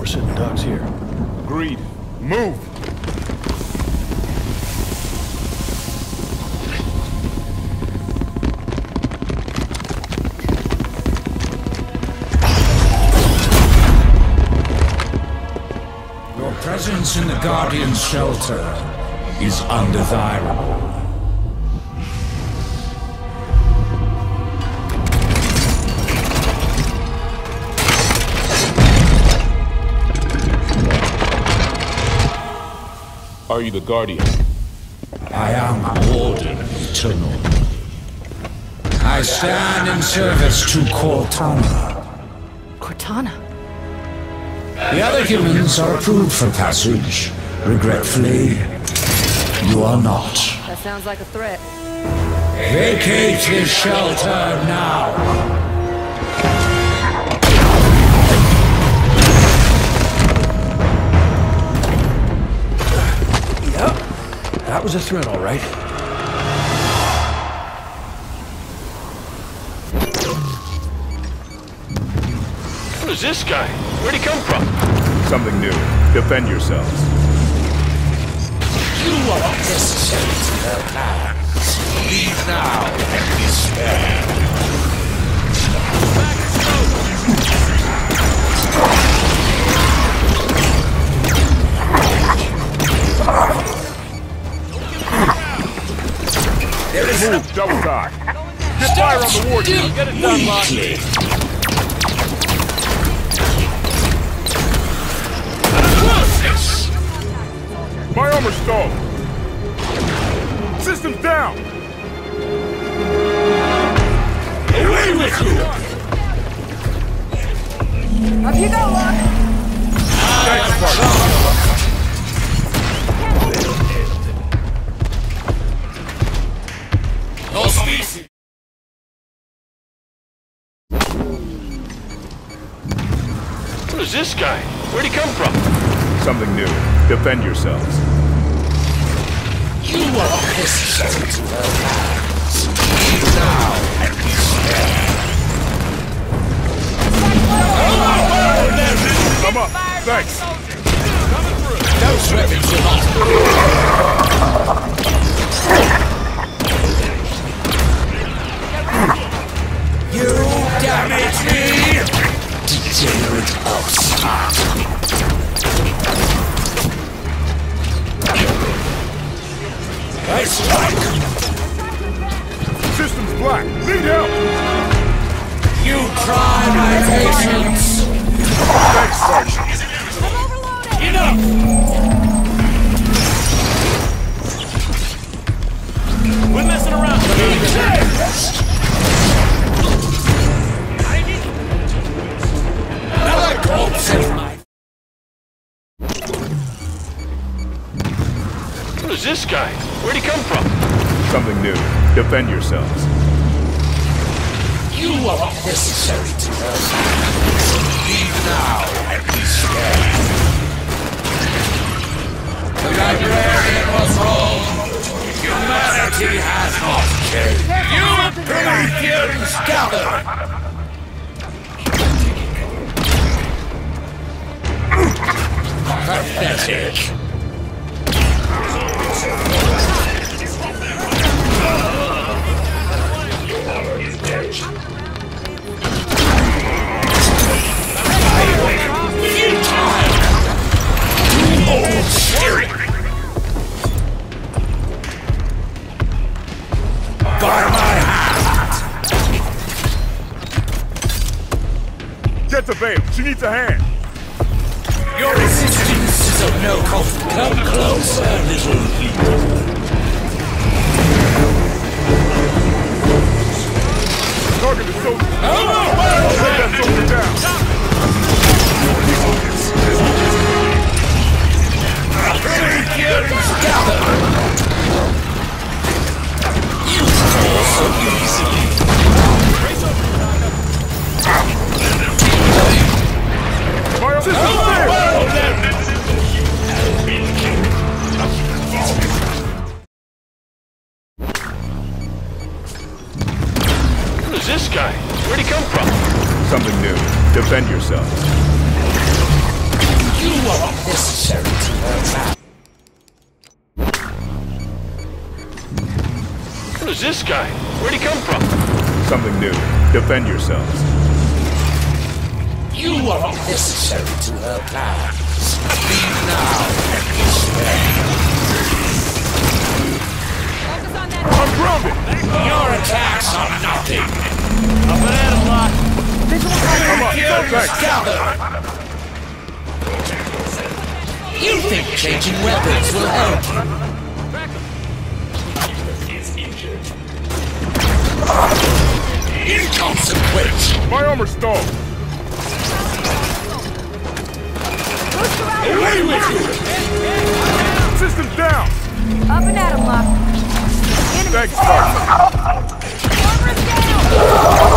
Sitting ducks here.
Agreed. Move!
Your presence in the Guardian's shelter is undesirable.
Are you the Guardian?
I am Warden Eternal. I stand in service to Cortana.
Cortana?
The other humans are approved for passage. Regretfully, you are not.
That sounds like a threat.
Vacate his shelter now.
That was a threat, all right. Who is this guy? Where'd he come from?
Something new. Defend yourselves.
You are not necessary to their plans. Leave now and despair.
There is Move, double time. Get fire on the warden.
Get it done.
Weakly.
My armor stalled. Systems down.
Away with you!
Up you go, Locke!
Thanks, Spartan.
Who's this guy? Where'd he come from?
Something new. Defend yourselves.
You are not necessary to her plans. Leave now and be spared.
I'm grounded!
Your attacks are nothing.
Up and at him, Locke.
I'm up.
Prometheans
Thanks.
gather! You think changing weapons will help you? Inconsequent!
My armor's stalled.
Away with you!
System's down!
Up and at him, Locke.
Thanks,
spotted. Armor's down!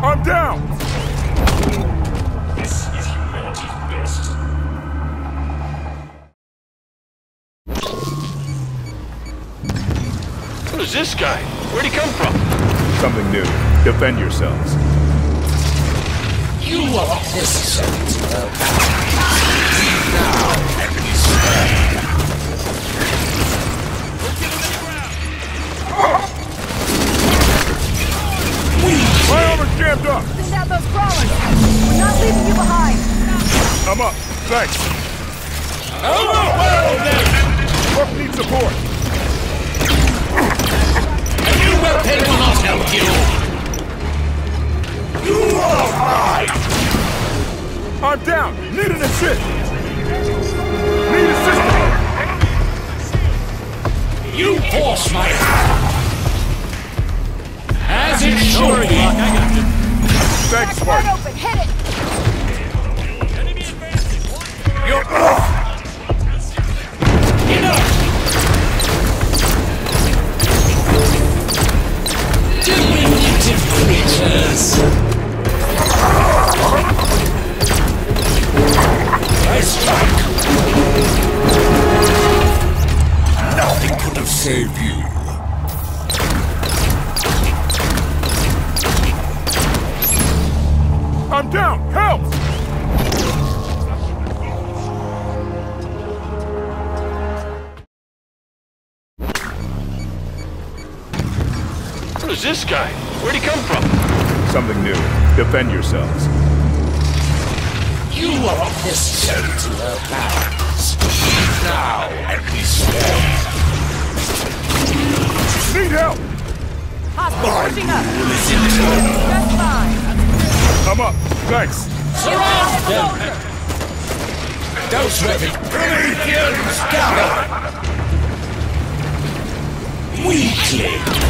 I'm down!
This is humanity's best.
Who's this guy? Where'd he come from?
Something new. Defend yourselves.
Be.
My armor's jammed up!
Send out those crawlers. We're not leaving you behind.
I'm up. Thanks.
New weapon will not help you! You are mine!
I'm down. Need an assist. Need assistance.
You force my hand! As it
Don't
should be!
Locke. I got you.
Thanks,
Wide
Spartan.
open. Hit it.
Enemy advancing.
You're Enough! Diminutive creatures! Nothing could have saved you.
I'm down. Help!
Who's this guy? Where'd he come from?
Something new. Defend yourselves.
necessary to her plans. Leave now and be spared.
Need help!
Hostiles pushing up. Just fine.
I'm up. Thanks.
Surround them! Ghost weapon! Prometheans, gather! Weakling!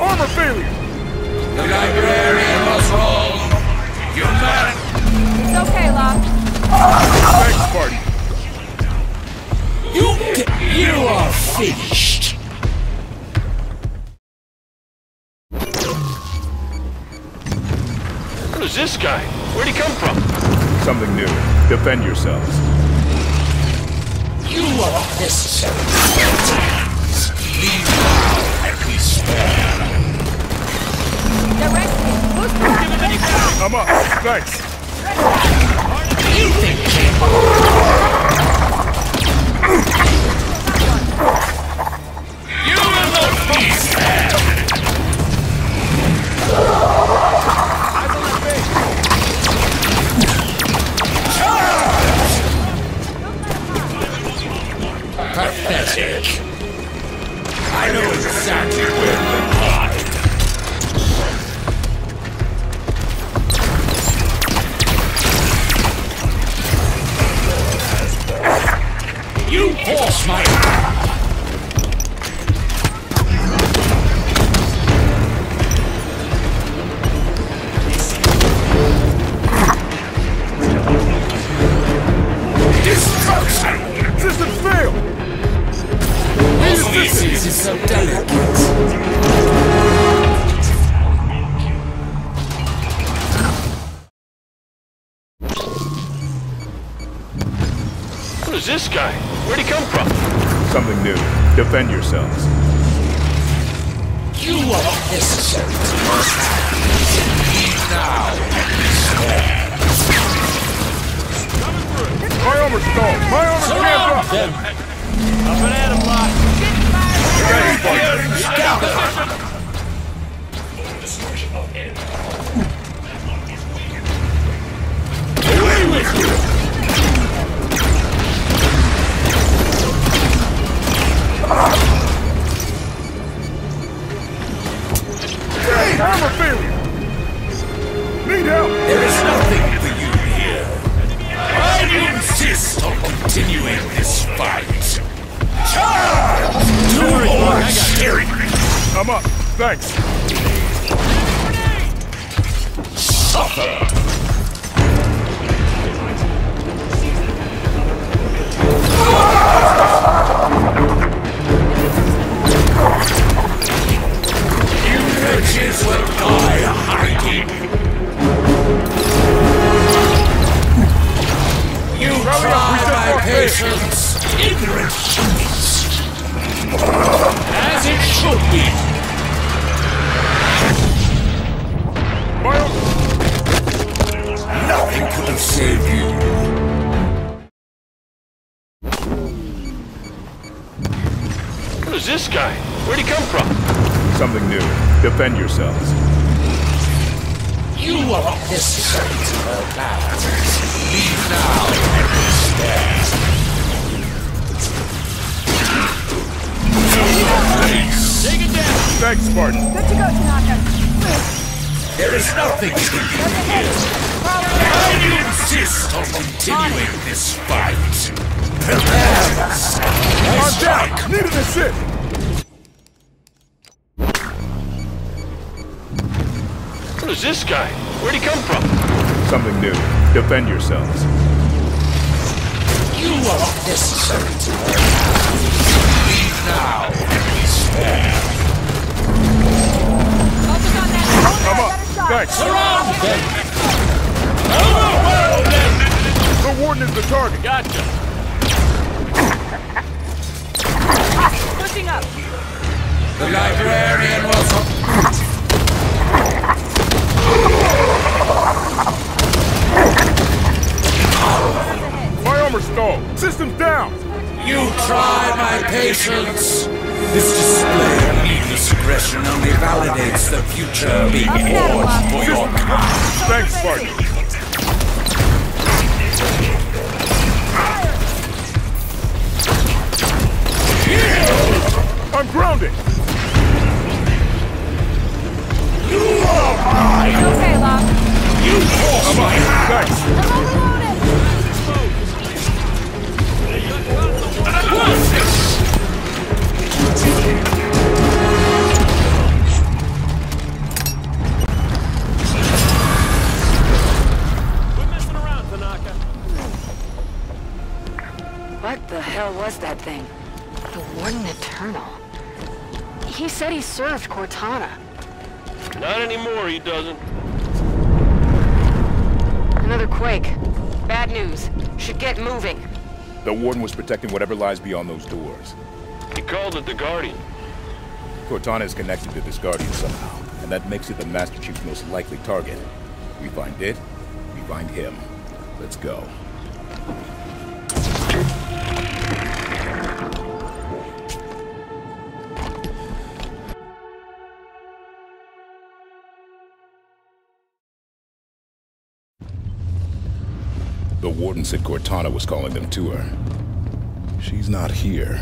Armor failure!
Okay, Locke.
Thanks, Spartan.
You, you are finished!
Who's this guy? Where'd he come from?
Something new. Defend yourselves.
You are not necessary to your plans. Leave now and be spared.
Direct hit. Boost
I'm up. Thanks.
Pathetic. I know exactly where my
armor stalled! My armor jammed up!
Up and at him.
Gather! Away with you!
Armor failure! Need help!
There is nothing on continuing this fight. Charge! Two more steering!
I'm up. Thanks.
Suffer! You wretches will die hiding! You try my patience, ignorant humans! As it should be!
My.
Nothing could have saved you!
Who's this guy? Where'd he come from?
Something new. Defend yourselves.
You are not necessary to her plans. Leave now and be spared.
Take it down.
Thanks, Spartan.
Good to go, Tanaka.
There is nothing to do here. I insist on continuing this fight. Prepare yourself.
I'm down! Need an assist!
Who's this guy? Where'd he come from?
Something new. Defend yourselves.
You are not necessary to her. Leave now and be spared.
Focus on that.
Thanks.
Surround them!
Overwhelm them.
The warden is the target.
Gotcha.
Pushing up.
The librarian was...
My armor stalled. Systems down.
You try my patience. This display of needless aggression only validates the future being forged for your kind.
Thanks, Spartan. I'm grounded!
You are mine!
Okay, Locke.
You forced my hand!
Messing around,
What the hell was that thing? The Warden Eternal. He said he served Cortana.
Not anymore, he doesn't.
Another quake. Bad news. Should get moving.
The Warden was protecting whatever lies beyond those doors.
He called it the Guardian.
Cortana is connected to this Guardian somehow, and that makes it the Master Chief's most likely target. We find it, we find him. Let's go. The Warden said Cortana was calling them to her. She's not here.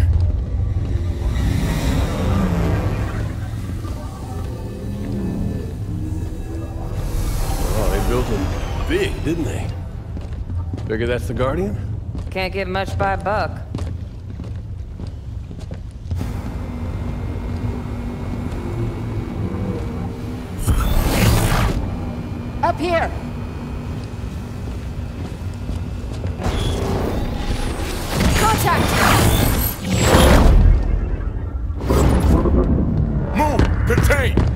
Oh, they built him big, didn't they? Figure that's the Guardian?
Can't get much by Buck.
Up here. Contact.
Move! Contain!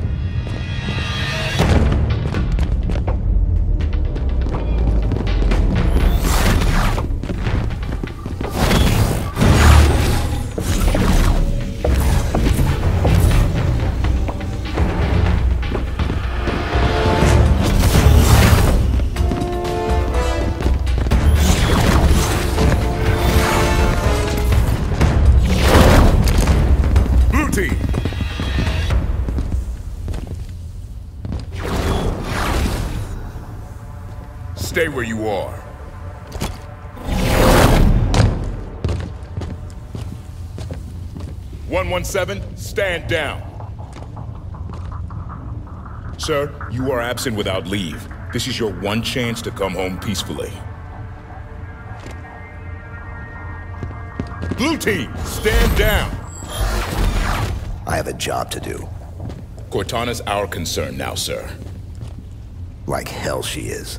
Where you are. One one seven, stand down.
Sir, you are absent without leave. This is your one chance to come home peacefully.
Blue team, stand down.
I have a job to do.
Cortana's our concern now, sir.
Like hell she is.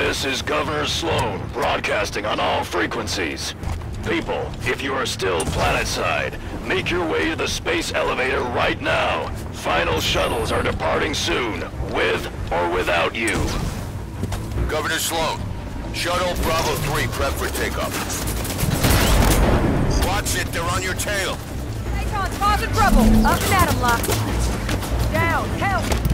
This
is
Governor Sloan, broadcasting on all frequencies. People, if you are still planetside, make your way to the space elevator right now. Final shuttles are departing soon, with or without you.
Governor Sloan, Shuttle Bravo 3 prep for takeoff. Watch it, they're on your tail.
Phaeton's causing trouble. Up and at him, Locke. Down. Help.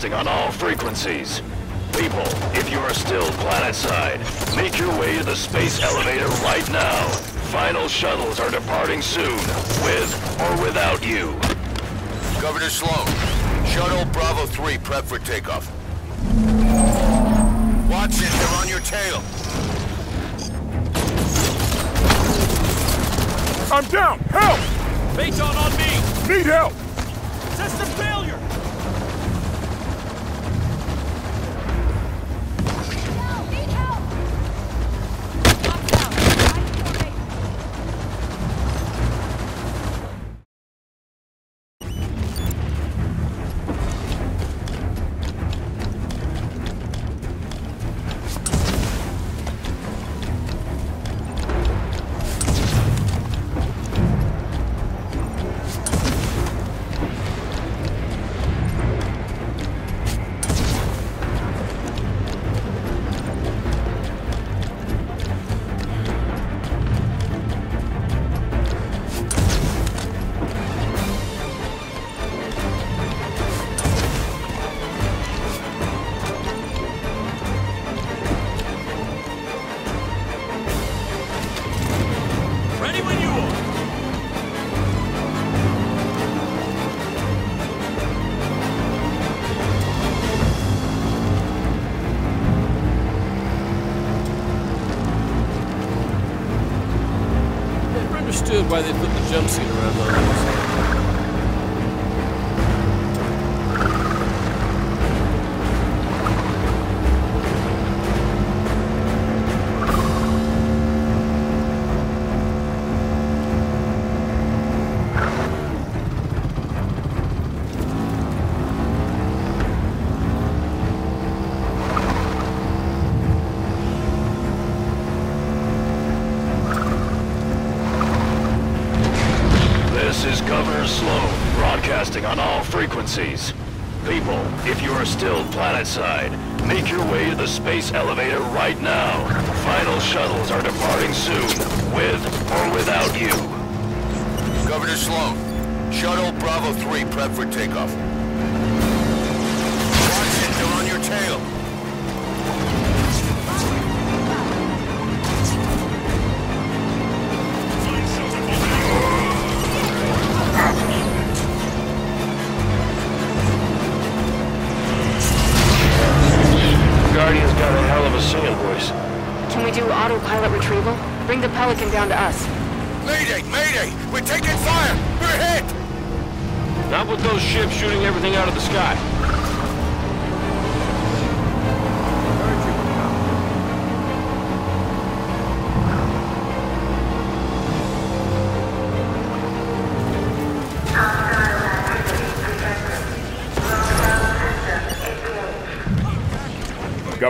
Broadcasting on all frequencies. People, if you are still planetside, make your way to the space elevator right now. Final shuttles are departing soon, with or without you.
Governor Sloan, Shuttle Bravo 3 prep for takeoff. Watch it, they're on your tail.
I'm down! Help!
Phaeton on me!
Need help!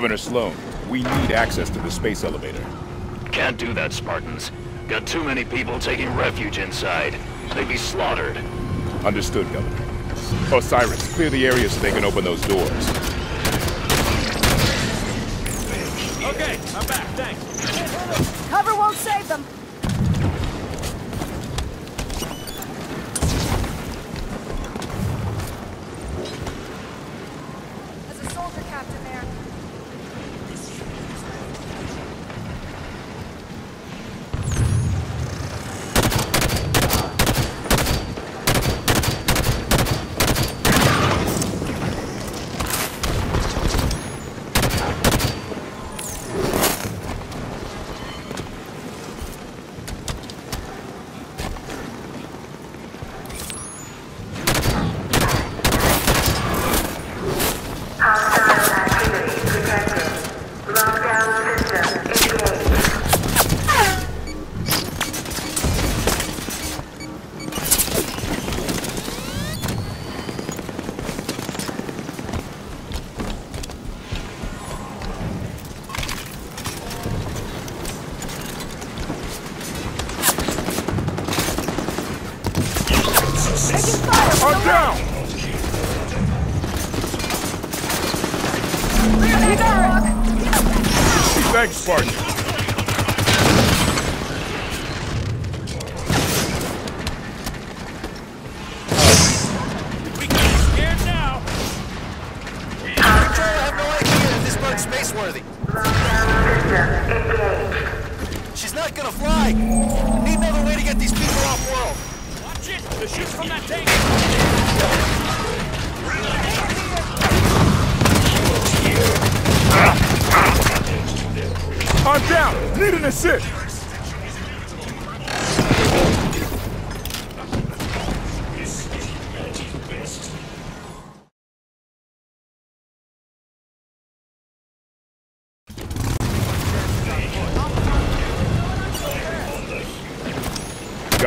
Governor Sloan,
we
need access to the space elevator.
Can't do that, Spartans. Got too many people taking refuge inside. They'd be slaughtered.
Understood, Governor. Osiris, clear the area so they can open those doors.
Okay, I'm back. Thanks.
Cover won't save them.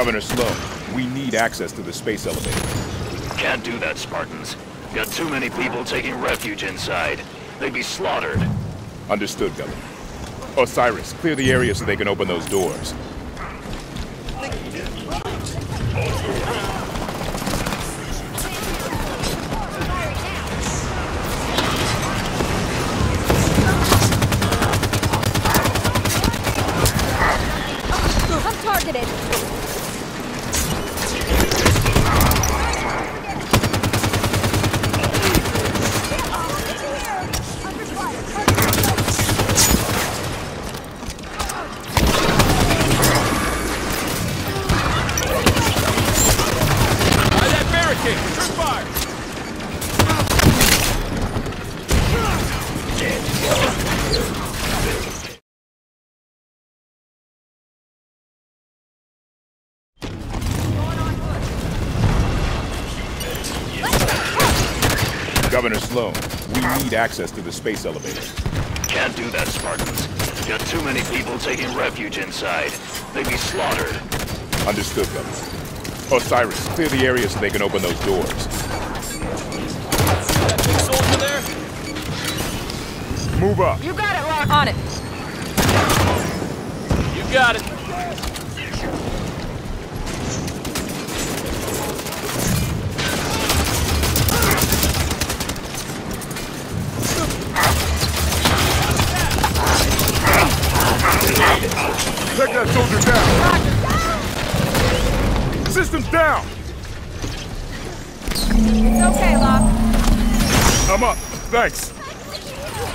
Governor Sloan, we need access to the space elevator.
Can't do that, Spartans. Got too many people taking refuge inside. They'd be slaughtered.
Understood, Governor. Osiris, clear the area so they can open those doors. Access to the space elevator.
Can't do that, Spartans. Got too many people taking refuge inside. They'd be slaughtered.
Understood, Governor. Osiris, clear the area so they can open those doors.
That big soldier there?
Move up.
You got it, Rock. On it.
You got it.
Thanks.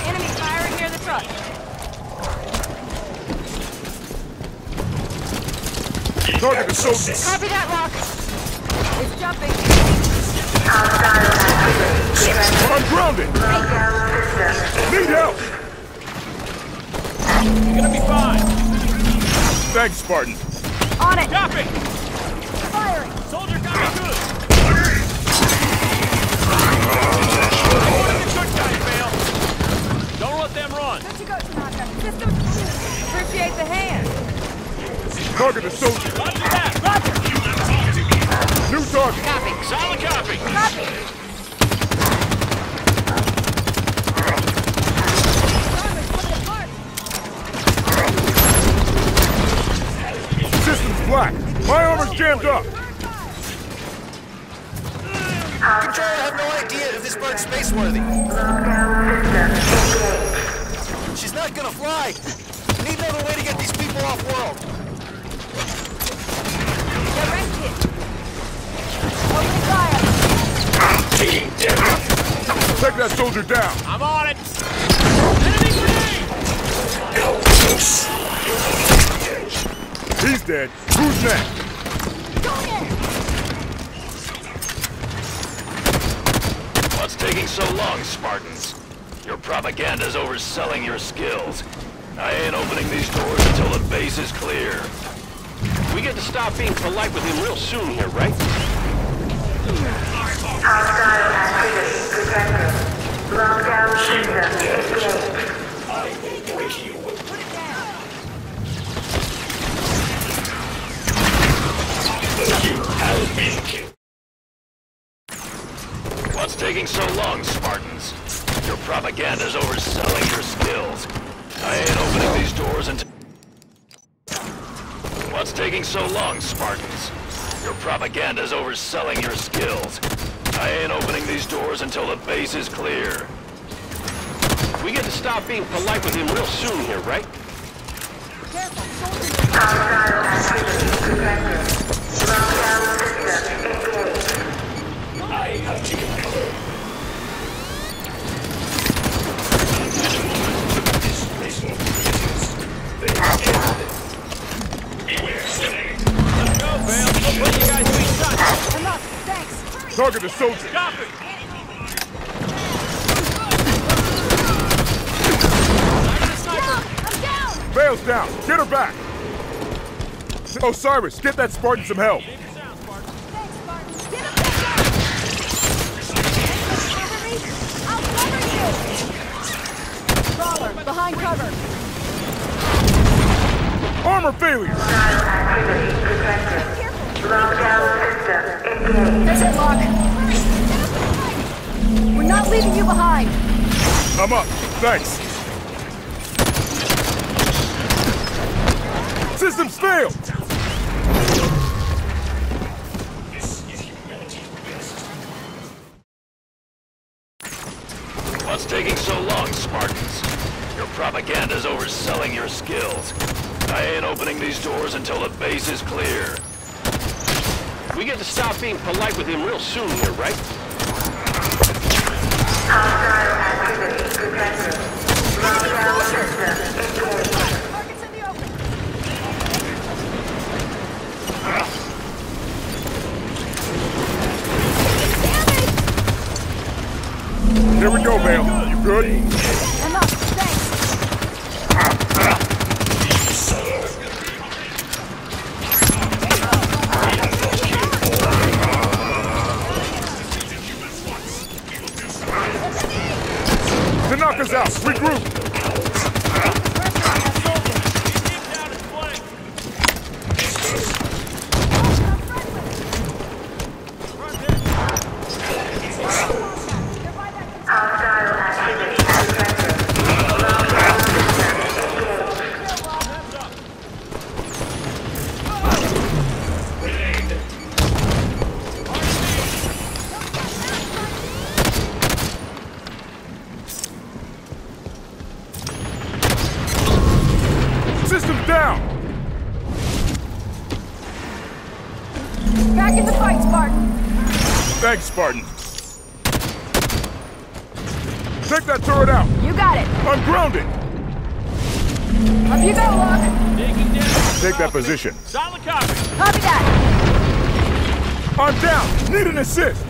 Enemy firing near the truck.
Target the soldiers.
Copy that, Locke. It's jumping.
I'm grounded. Need help.
You're gonna be fine.
Thanks, Spartan.
On it.
Copy.
Firing.
Soldier got me good. Good
Appreciate the hand.
Target the soldier.
Roger that.
Roger.
New target.
Copy.
Solid copy.
Copy.
Systems black. My armor's jammed up.
Control, I have no idea if this bird's spaceworthy. She's not gonna fly. We need another way to get these people off world.
Direct hit. Open fire.
Take that soldier down.
I'm on it. Enemy grenade.
He's dead. Who's next?
What's taking so long, Spartans? Your propaganda's overselling your skills. I ain't opening these doors until the base is clear.
We get to stop being polite with him real soon here, right?
Hostile activity detected. Lockdown.
I will break you. You have been killed.
What's taking so long, Spartans? Your propaganda's overselling your skills. I ain't opening these doors until... What's taking so long, Spartans? Your propaganda's overselling your skills. I ain't opening these doors until the base is clear.
We get to stop being polite with him real soon here, right?
I have taken be. Beware,
Let's go, Vale. Don't let you guys be shot.
Enough.
Target the soldier.
Down. I'm down.
Vale's down. Get her back. Oh, Osiris, get that Spartan some help.
Thanks, Spartan. Get him back up. Cover me. I'll cover you. Crawler, behind cover.
Armor failure.
We're not leaving you behind.
I'm up. Thanks. Systems failed.
Being polite with him real soon here, right?
Position.
Solid copy.
Copy that.
I'm down. Need an assist.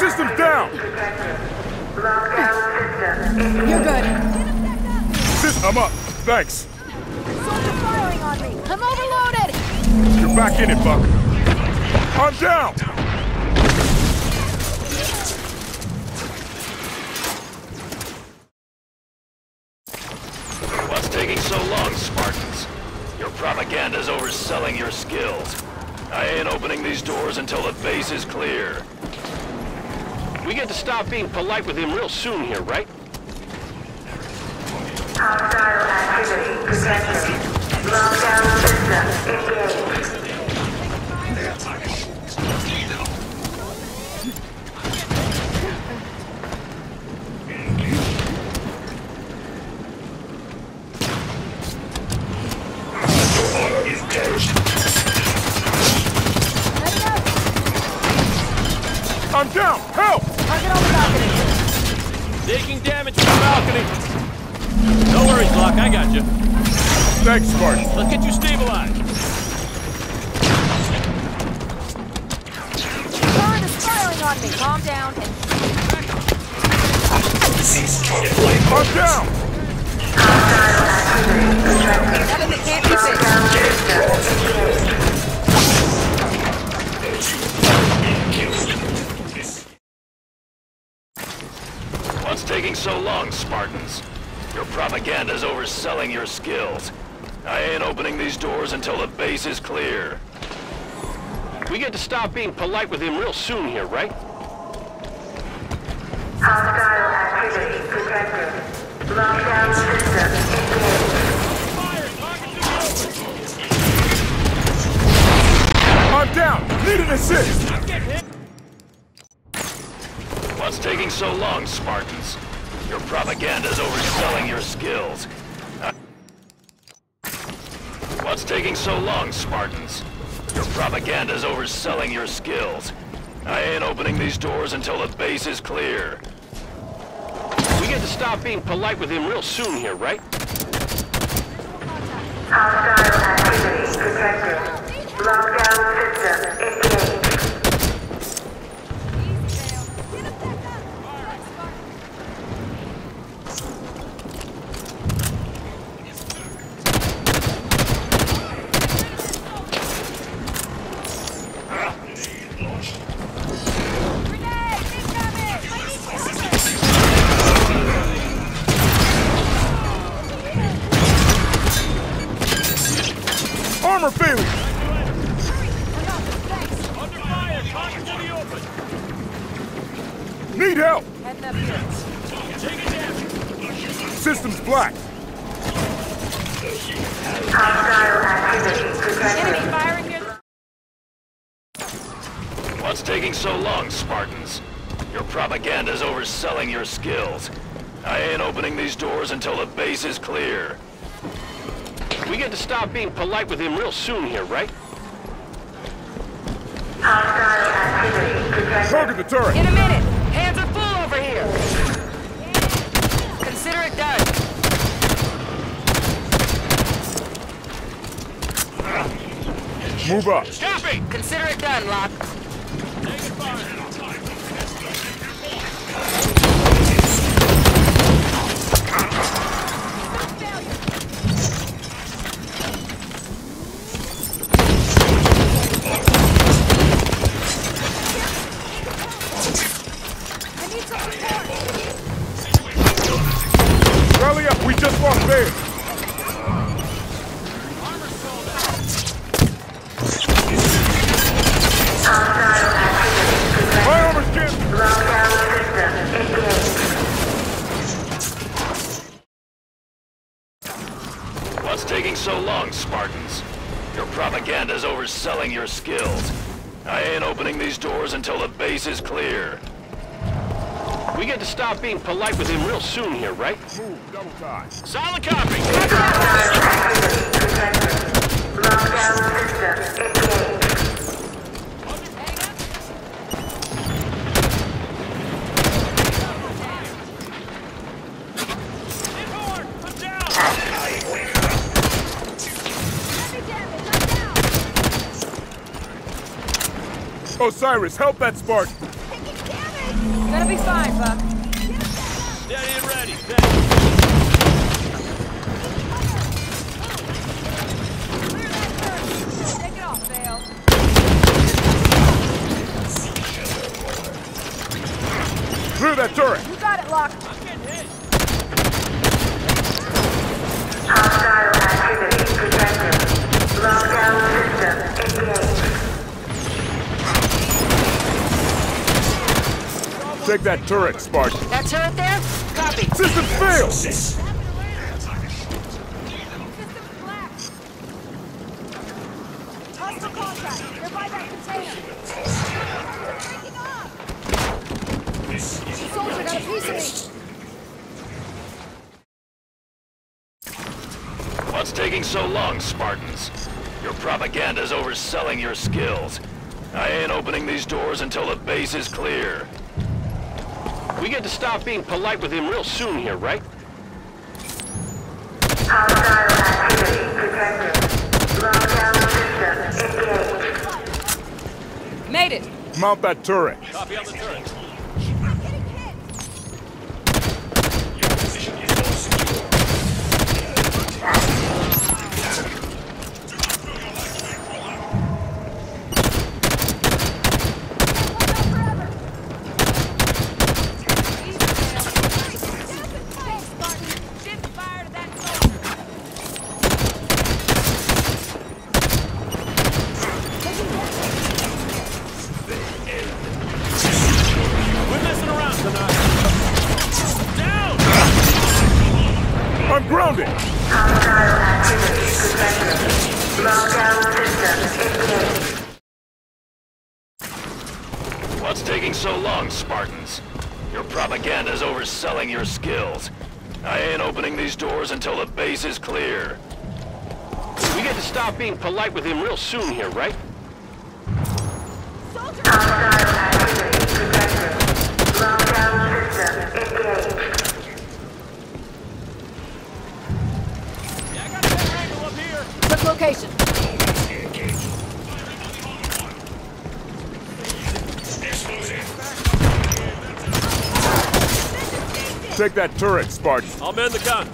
Systems down.
You're good.
Sys I'm up. Thanks.
Soldier firing on me. I'm overloaded.
You're back in it, Buck. I'm down.
Being polite with him real soon here, right? Stop being polite with him real soon here, right?
Hostile activity detected. Lockdown system engaged.
I'm down. Need an assist.
What's taking so long, Spartans? Your propaganda's overselling your skills. What's taking so long, Spartans? Your propaganda's overselling your skills. I ain't opening these doors until the base is clear.
We get to stop being polite with him real soon here, right? Real soon here, right?
Hostile activity detected.
Target the turret.
In a minute. Hands are full over here. Consider it done.
Move up.
Copy. Consider it done, Locke.
Polite with him real soon here, right?
Move, double time.
Solid copy!
Osiris, help that Spartan!
Gonna be fine, Buck.
That turret!
You got it, Locke.
Take that turret, Spartan.
That turret there? Copy.
System failed!
Hostile contact. They're by that container. They're breaking off. Soldier got a piece of me.
What's taking so long, Spartans? Your propaganda's overselling your skills. I ain't opening these doors until the base is clear.
We get to stop being polite with him real soon here, right?
Made it.
Mount that turret.
Stop being polite with him real soon here, right?
Took location.
Take that turret, Spartan.
I'll mend the gun.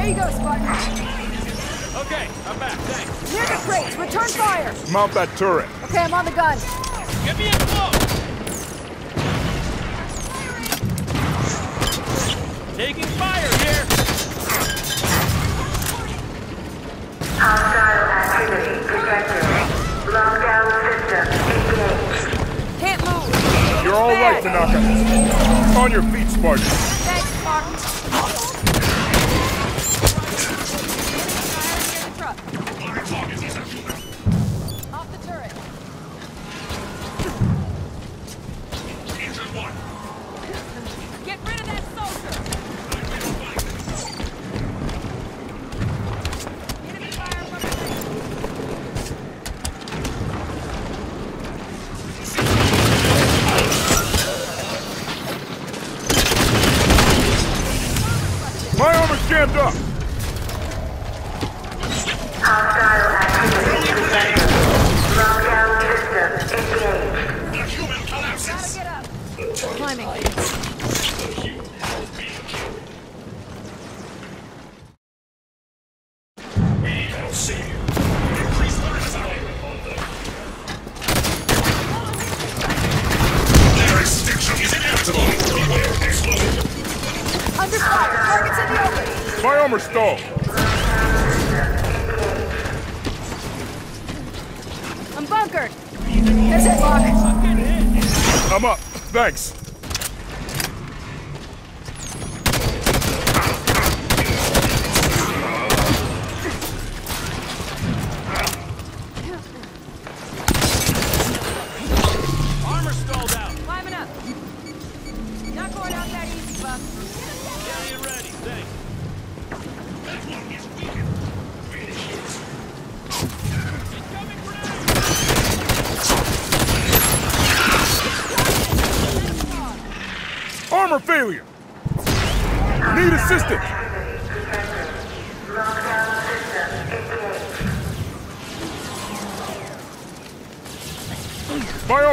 There you go, Spartan.
Okay, I'm back. Thanks.
Near the crates. Return fire.
Mount that turret.
Okay, I'm on the gun.
Get me in close. Taking fire here. Hostile activity detected. Lockdown system engaged.
Can't move.
You're all right, Tanaka. On your feet, Spartan.
Thanks, Spartan.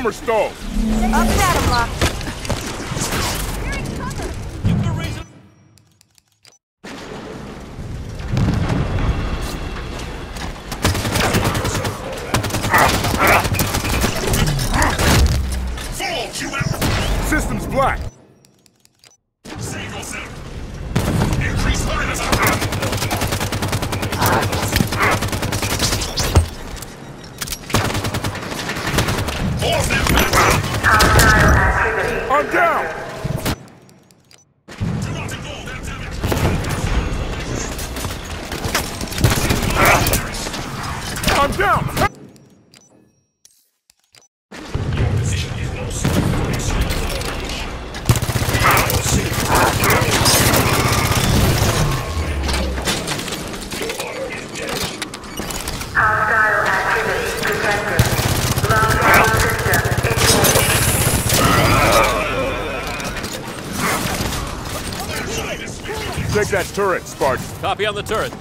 Hammerstone. turret,
Spartan.
Copy on the turret.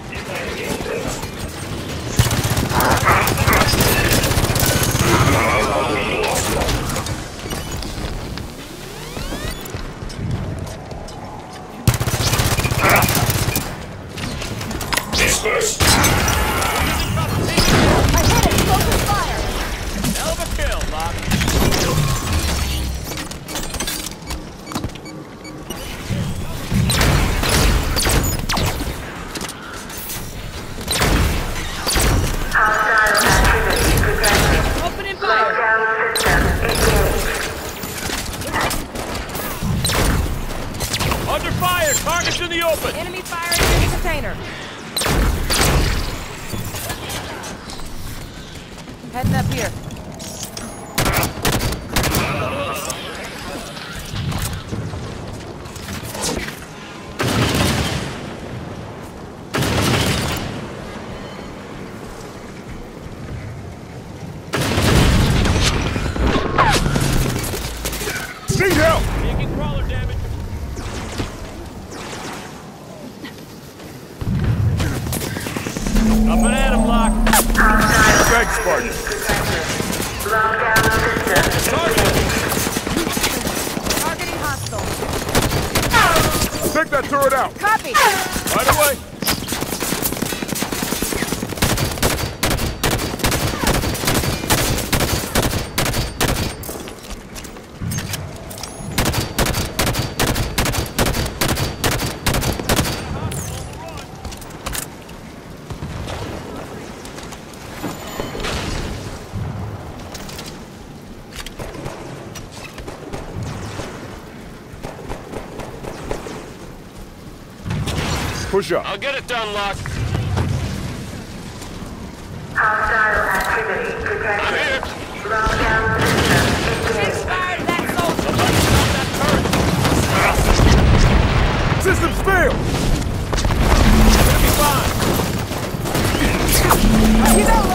Push up.
I'll get it done, Locke.
Hostile
activity detected. Lockdown system
that
turret! Systems failed! It's gonna be
fine!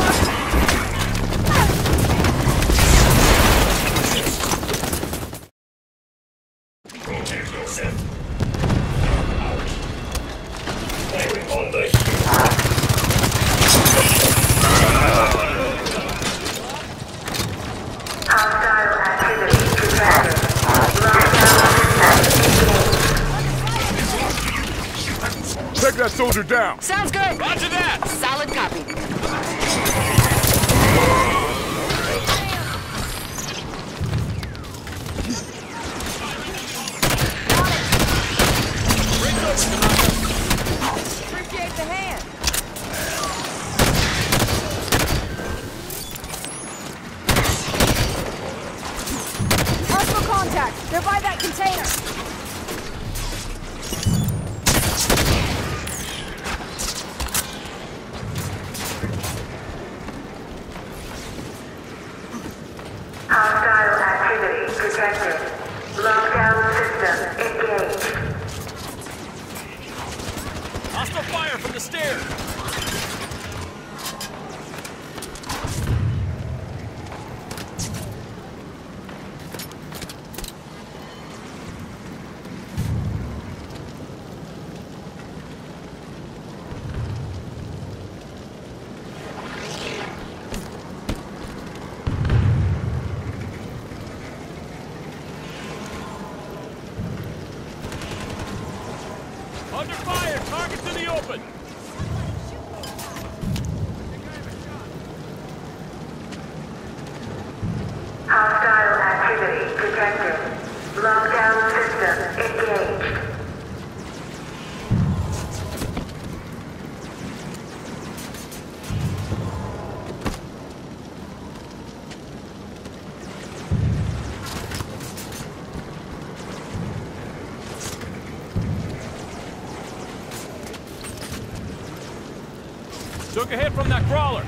A hit from that crawler.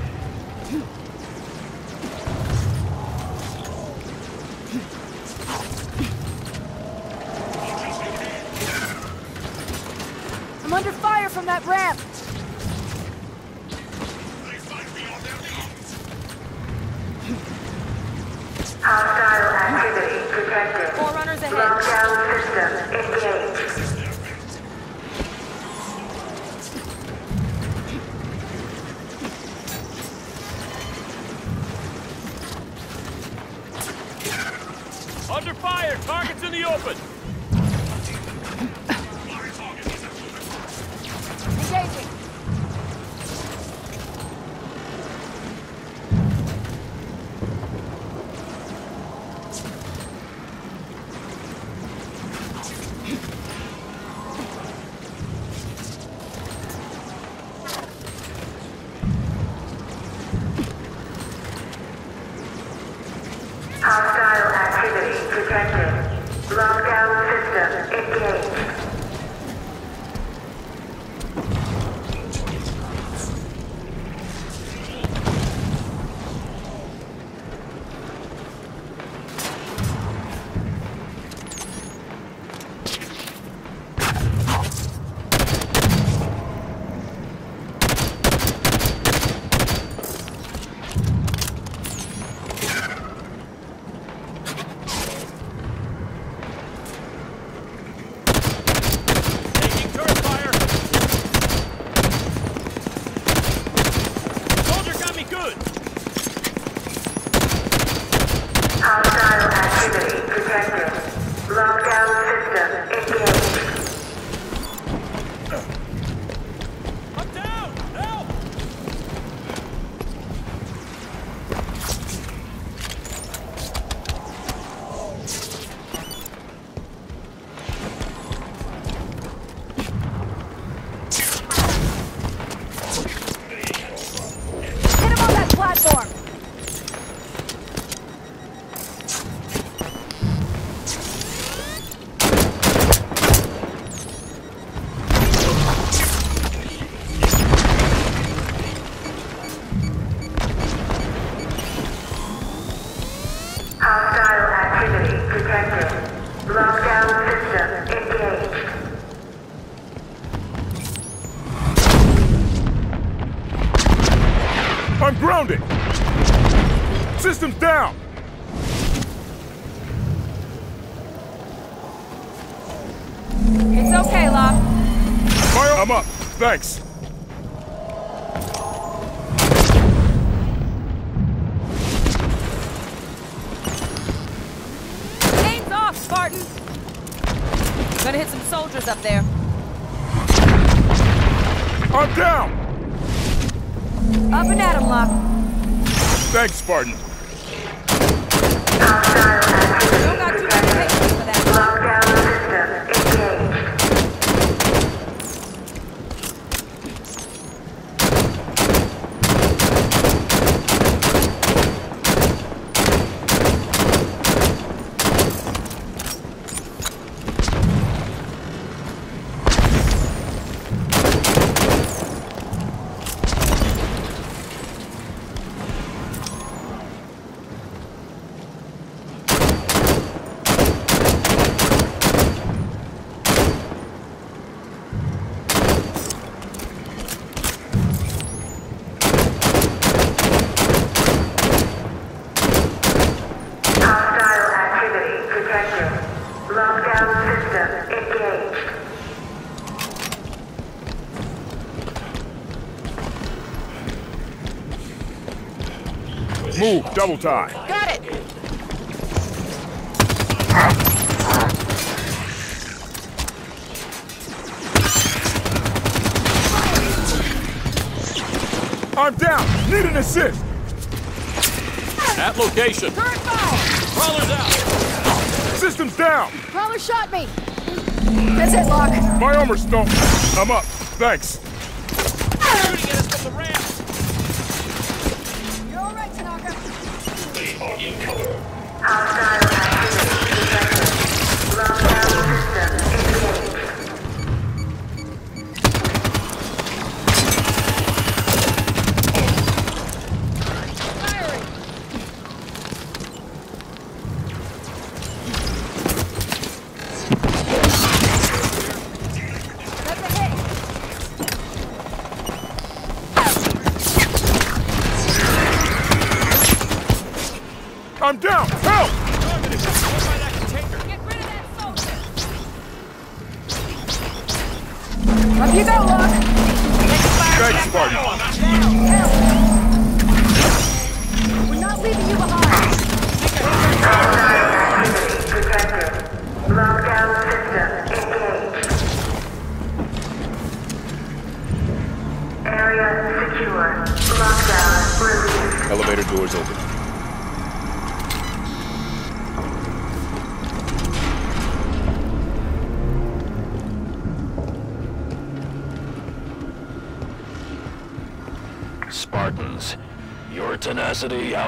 I'm
grounded! Systems down!
It's okay, Locke.
Fire, I'm up. Thanks.
Chains off, Spartan! Gonna hit some soldiers up there.
I'm down!
Up and at 'em, Locke.
Thanks, Spartan. Double time.
Got it.
I'm down. Need an assist.
At location.
Current foul.
Crawler's out.
Systems down.
Crawler shot me. That's it, Locke.
My armor's stolen. I'm up. Thanks.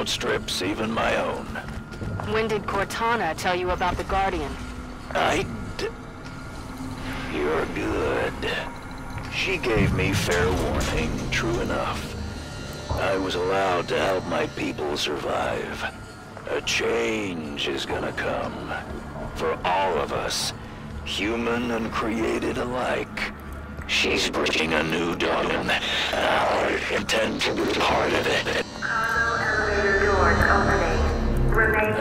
Outstrips even my own.
When did Cortana tell you about the Guardian?
I... D- You're good. She gave me fair warning, true enough. I was allowed to help my people survive. A change is gonna come. For all of us, human and created alike. She's bringing a new dawn, and I intend to be part of it.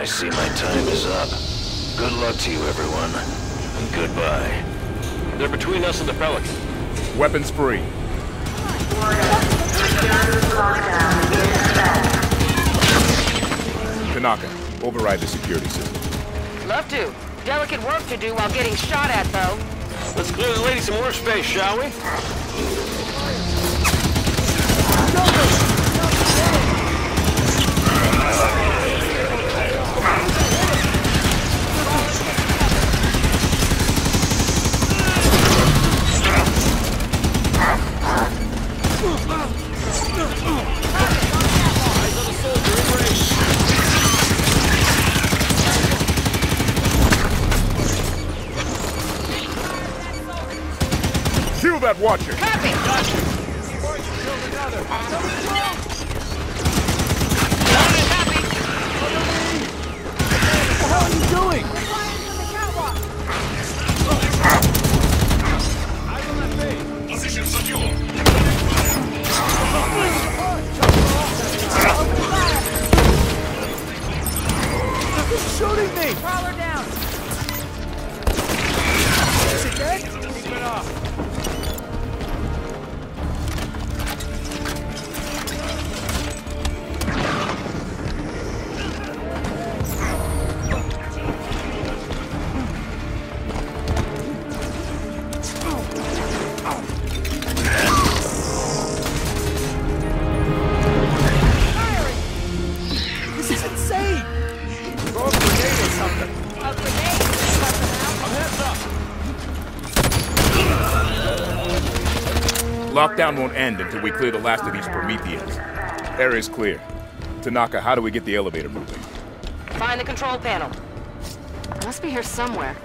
I see my time is up. Good luck to you, everyone. And goodbye.
They're between us and the Pelican.
Weapons free.
lockdown in effect.
Tanaka, override the security system.
Love to. Delicate work to do while getting shot at, though.
Let's clear the lady some more space, shall we?
Lockdown won't end until we clear the last of these Prometheans. Area's clear. Tanaka, how do we get the elevator moving?
Find the control panel.
Must be here somewhere.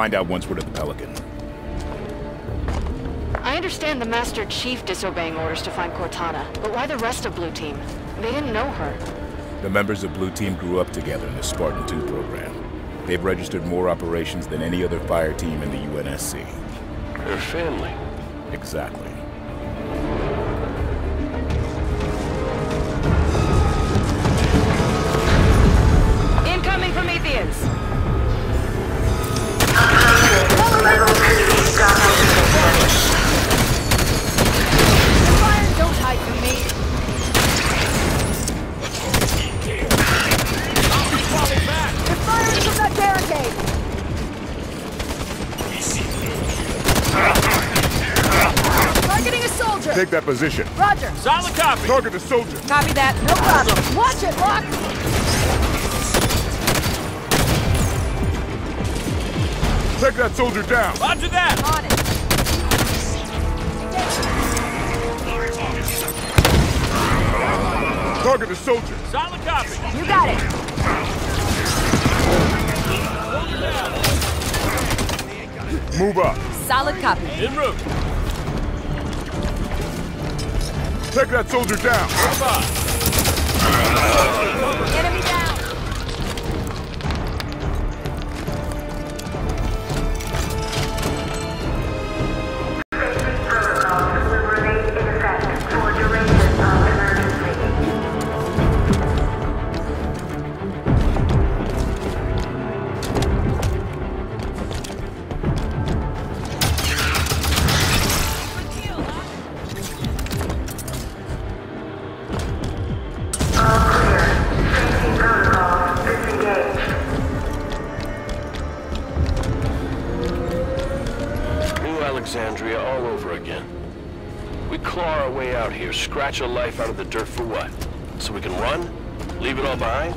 Find out once we're to the Pelican.
I understand the Master Chief disobeying orders to find Cortana, but why the rest of Blue Team? They didn't know her.
The members of Blue Team grew up together in the Spartan 2 program. They've registered more operations than any other fire team in the UNSC.
Her family.
Exactly.
Position.
Roger.
Solid copy.
Target the soldier.
Copy that. No problem. Watch it, Locke.
Take that soldier down.
Roger that.
On it.
Target the soldier.
Solid copy.
You got it.
Move up.
Solid copy.
En route.
Take that soldier down.
Enemy
here, scratch a life out of the dirt for what? So we can run? Leave it all behind?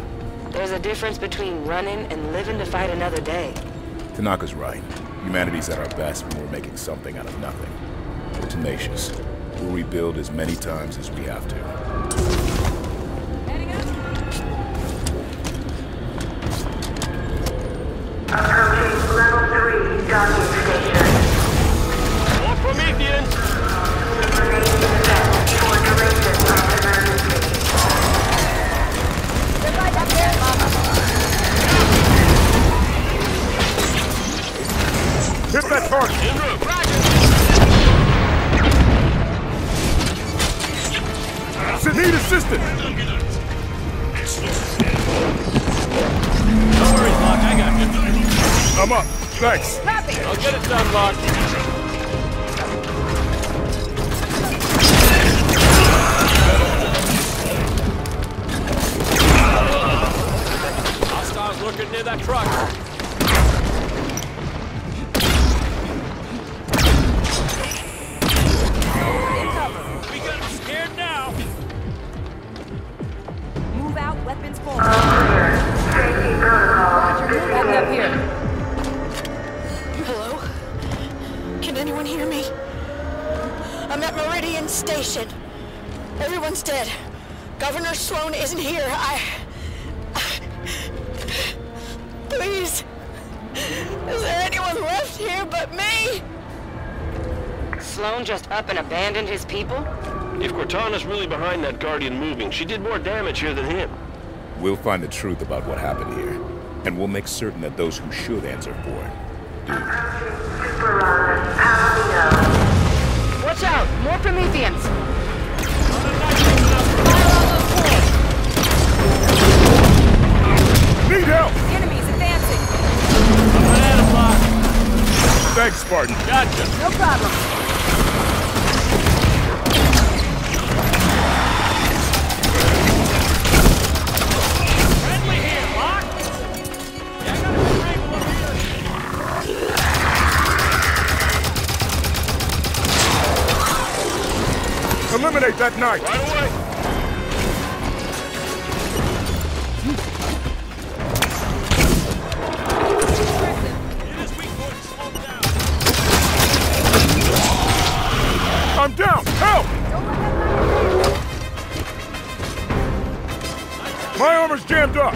There's a difference between running and living to fight another day.
Tanaka's right. Humanity's at our best when we're making something out of nothing. We're tenacious. We'll rebuild as many times as we have to.
Approaching level 3 docking
Thanks.
I'll get it done, Locke.
Guardian moving, she did more damage here than him.
We'll find the truth about what happened here, and we'll make certain that those who should answer for it do.
Super Run, Palomino.
Watch out! More Prometheans!
Need help.
Enemies advancing.
Banana block.
Thanks, Spartan.
Gotcha.
No problem.
Eliminate that knight.
Right away.
It is weak point. Slow down.
I'm down. Help! My armor's jammed up.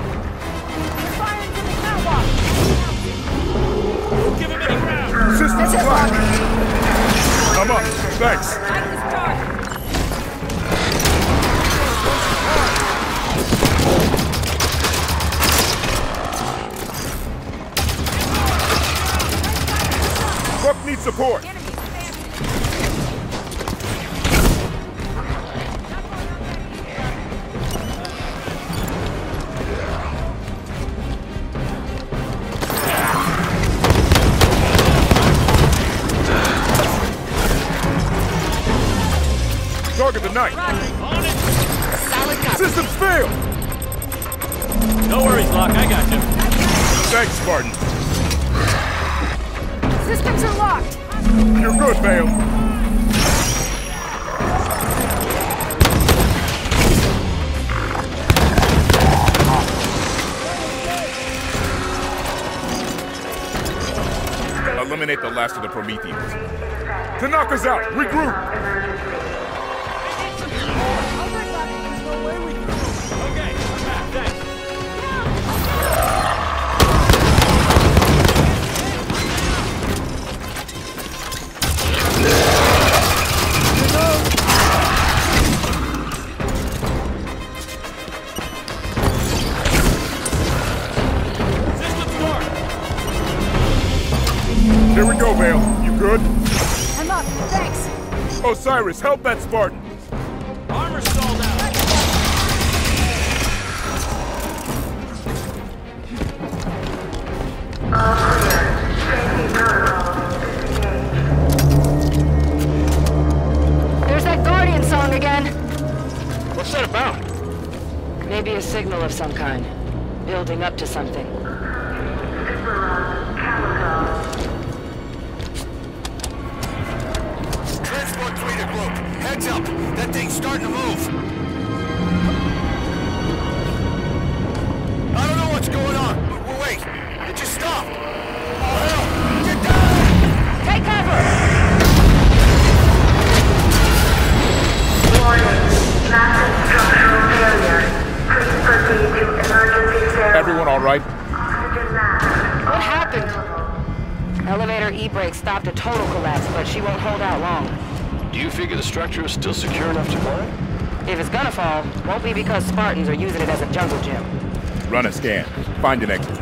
Prometheus. Help that Spartan.
Spartans are using it as a jungle gym.
Run a scan. Find an exit.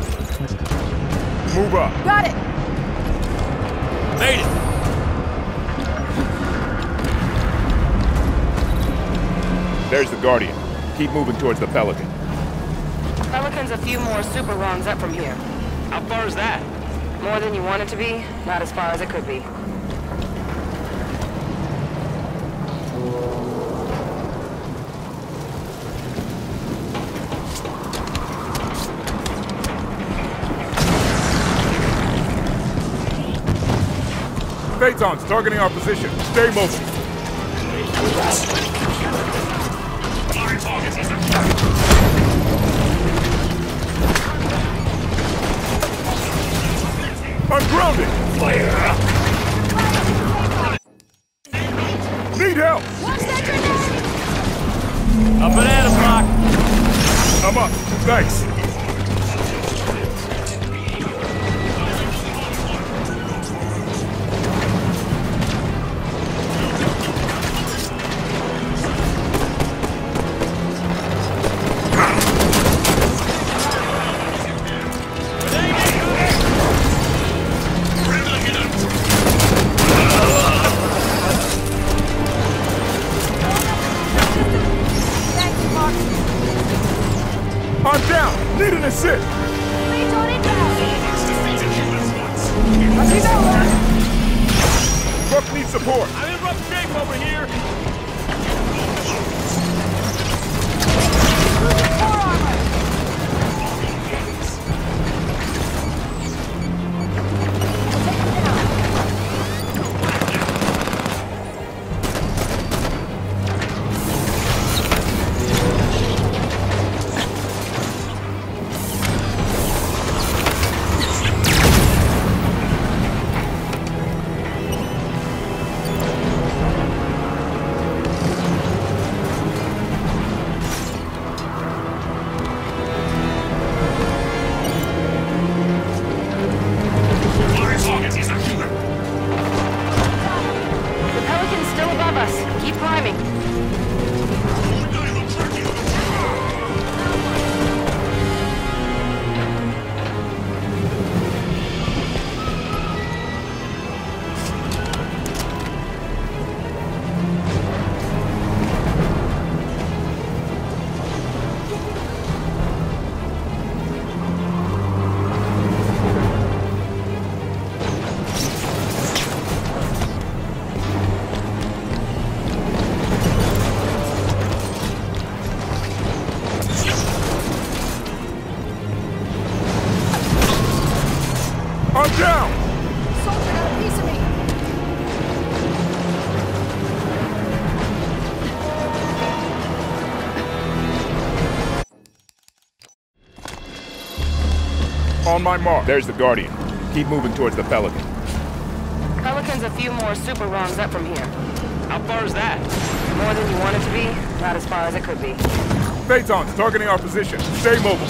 Move up.
Got it.
Made it.
There's the Guardian. Keep moving towards the Pelican.
Pelican's a few more super runs up from here.
How far is that?
More than you want it to be, not as far as it could be.
Phaetons targeting our position. Stay motion. grounded! Fire! Need help!
Watch that
grenade! Up
and!
I'm
up.
Thanks. my mark. There's the Guardian. Keep moving towards the Pelican.
Pelican's a few more super wrongs up from here.
How far is that?
More than you want it to be, not as far as it could be.
Phaetons targeting our position. Stay mobile.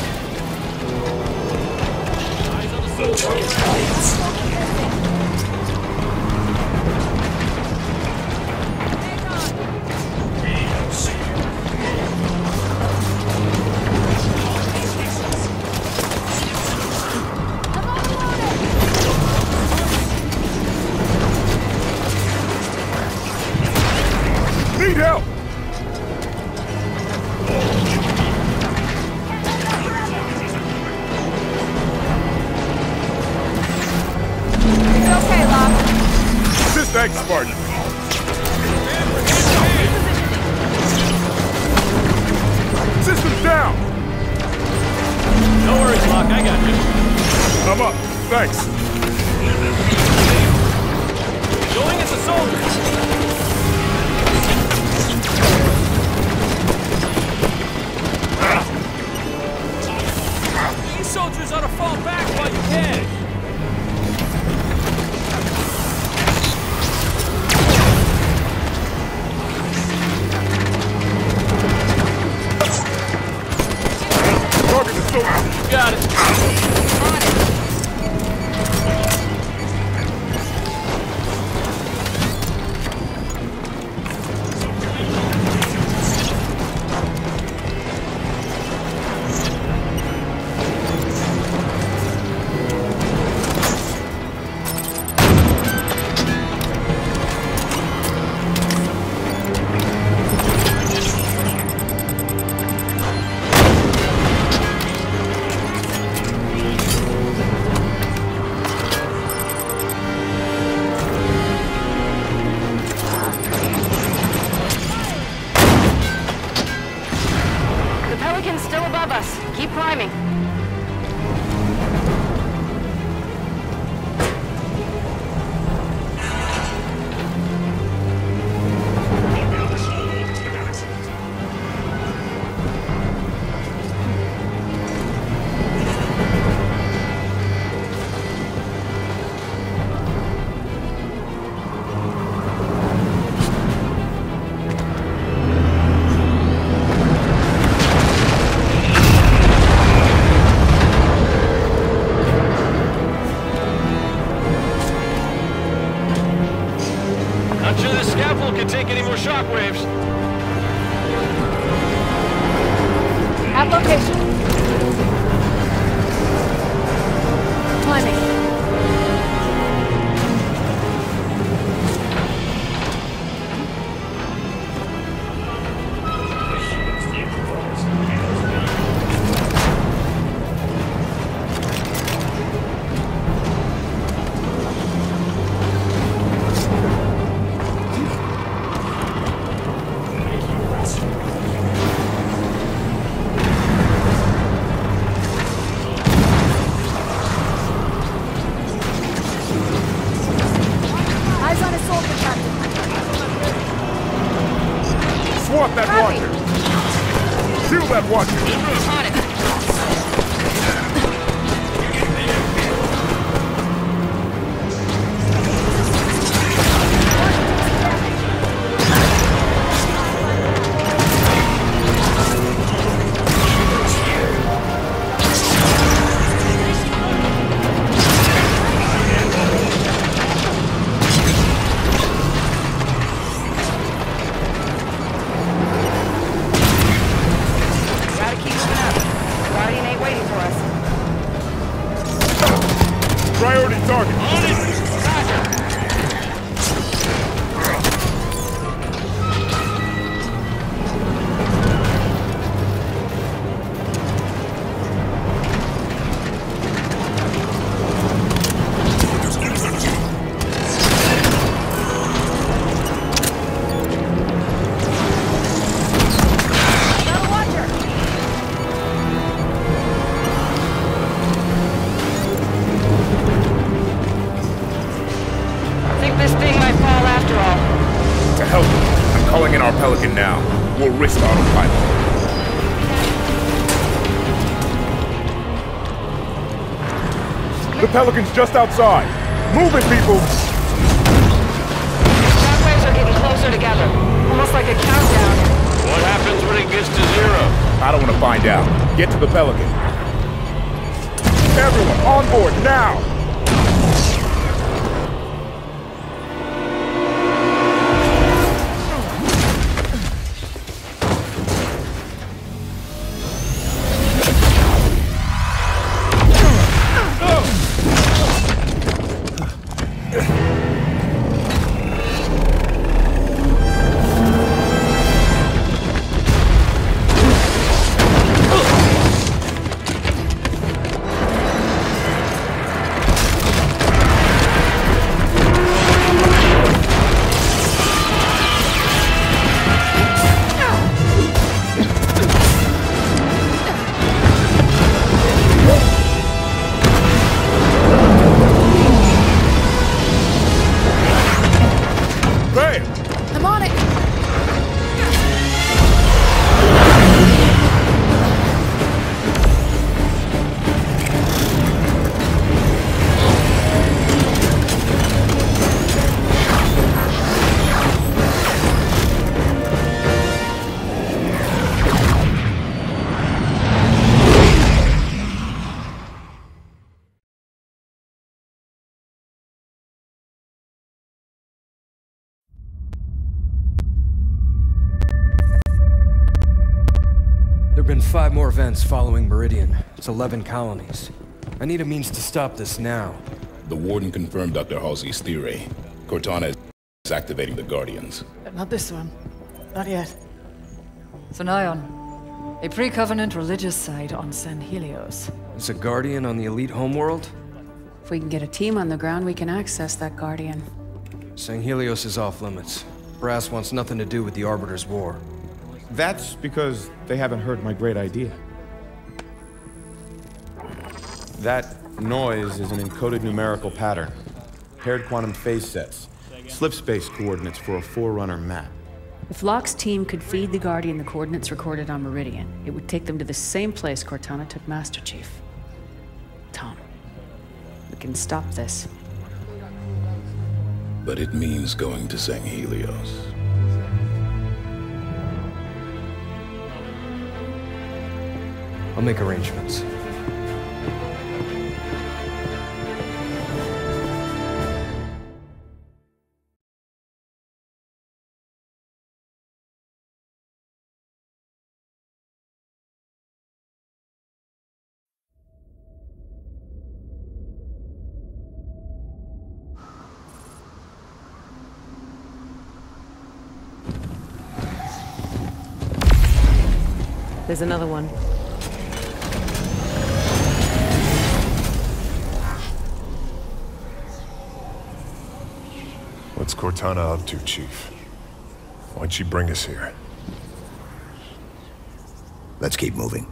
Priority target. Pelican's just outside. Move it, people!
Shockwaves are getting closer together. Almost like a countdown.
What happens when it gets to zero?
I don't want to find out. Get to the Pelican.
Everyone, on board, now!
More events following Meridian. It's 11 colonies. I need a means to stop this now.
The Warden confirmed Dr. Halsey's theory. Cortana is activating the Guardians.
But not this one. Not yet. Sunaion, a pre-covenant religious site on Sanghelios.
Is a Guardian on the elite homeworld?
If we can get a team on the ground, we can access that Guardian.
Sanghelios is off limits. Brass wants nothing to do with the Arbiter's war.
That's because they haven't heard my great idea. That noise is an encoded numerical pattern. Paired quantum phase sets. Slip space coordinates for a Forerunner map.
If Locke's team could feed the Guardian the coordinates recorded on Meridian, it would take them to the same place Cortana took Master Chief. Tom, we can stop this.
But it means going to Sanghelios.
I'll make arrangements.
There's another one.
What's Cortana up to, Chief? Why'd she bring us here?
Let's keep moving.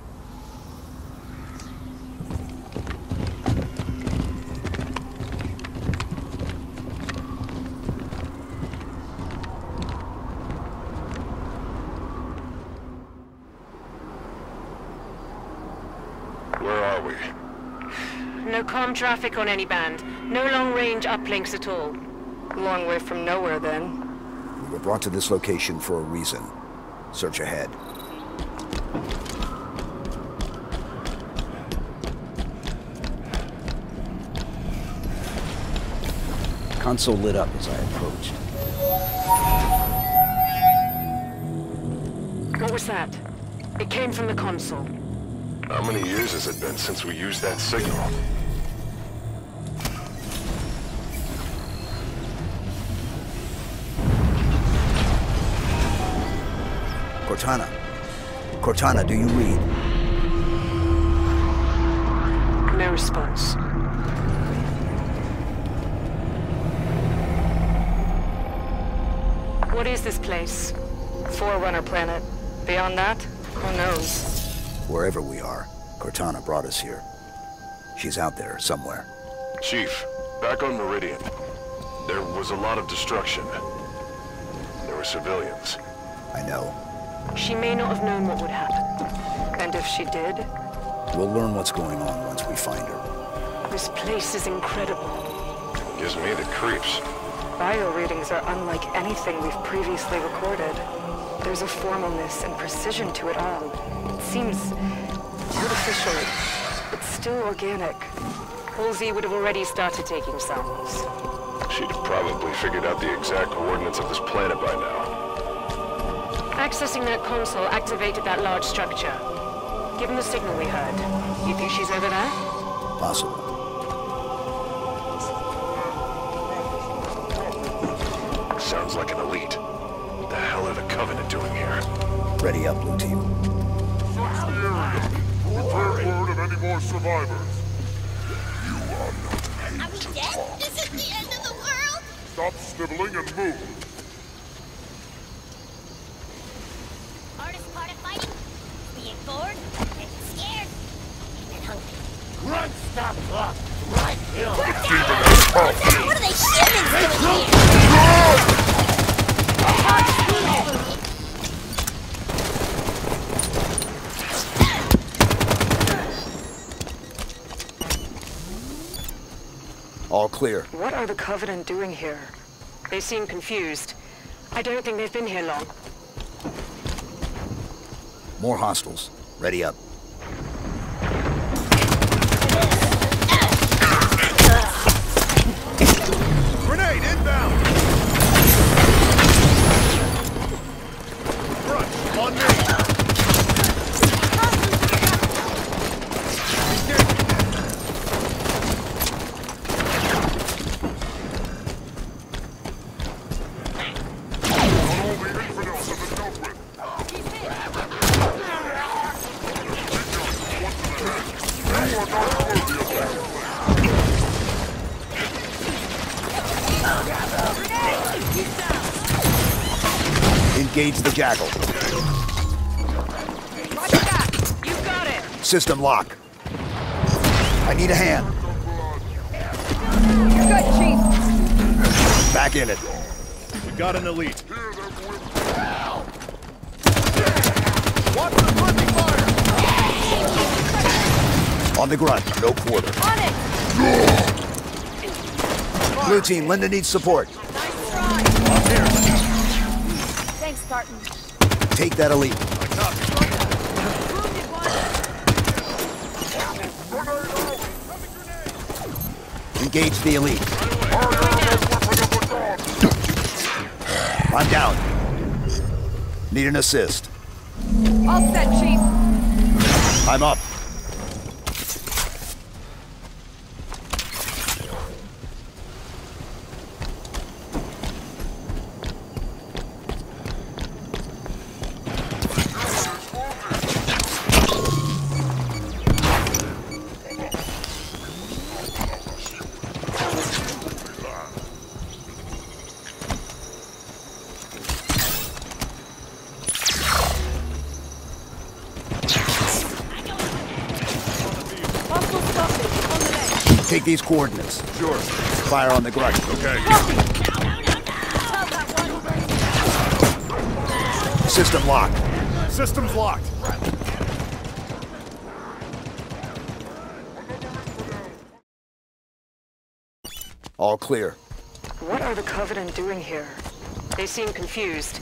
Where are we?
No comm traffic on any band. No long-range uplinks at all.
Long way from nowhere, then.
We were brought to this location for a reason. Search ahead. Console lit up as I approached.
What was that? It came from the console.
How many years has it been since we used that signal?
Cortana. Cortana, do you read?
No response. What is this place? Forerunner planet. Beyond that, who knows?
Wherever we are, Cortana brought us here. She's out there somewhere.
Chief, back on Meridian. There was a lot of destruction. There were civilians.
I know.
She may not have known what would happen. And if she did,
We'll learn what's going on once we find her.
This place is incredible.
Gives me the creeps.
Bio readings are unlike anything we've previously recorded. There's a formalness and precision to it all. It seems artificial, but still organic.
Halsey would have already started taking samples.
She'd have probably figured out the exact coordinates of this planet by now.
Accessing that console activated that large structure. Given the signal we heard, you think she's over there?
Possible.
Sounds like an elite. What the hell are the Covenant doing here?
Ready up, Blue Team.
Return word of any more survivors.
Are we dead? Is it the end of the world?
Stop sniveling and move.
Hardest part of fighting? Being bored, and scared, and then hungry.
Run, stop, clock. Right here.
What are they shivins doing here?
All clear.
What are the Covenant doing here? They seem confused. I don't think they've been here long.
More hostiles. Ready up.
Grenade inbound! Front, on me! All the infidels have been dealt with. You are not worthy of this.
Engage the Jackal.
You got it!
System lock. I need a hand.
You're good, Chief.
Back in it.
We got an elite.
Watch the friendly fire!
On the grunt. No quarter.
On it!
Blue team, Linda needs support.
Spartan.
Take that elite. Engage the elite. I'm down. Need an assist.
All set, Chief.
I'm up. These coordinates.
Sure.
Fire on the grunt.
Okay.
System locked.
System's locked.
All clear.
What are the Covenant doing here? They seem confused.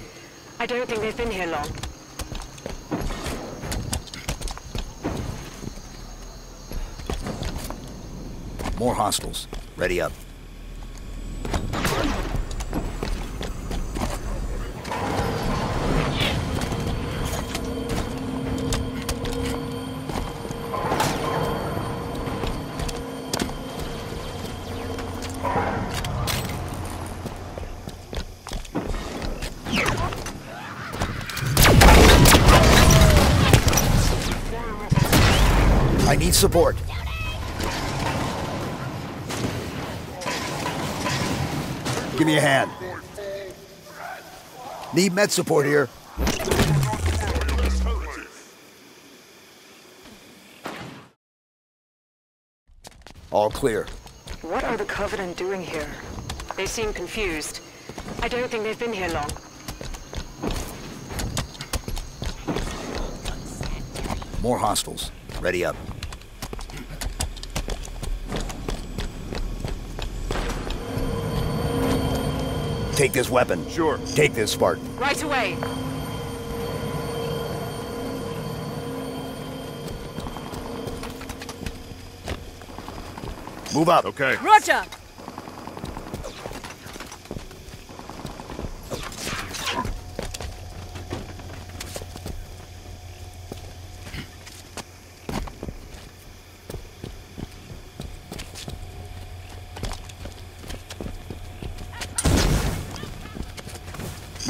I don't think they've been here long.
More hostiles. Ready up. I need support. Give me a hand. Need med support here. All clear.
What are the Covenant doing here? They seem confused. I don't think they've been here long.
More hostiles. Ready up. Take this weapon.
Sure.
Take this, Spartan.
Right away.
Move up.
Okay.
Roger!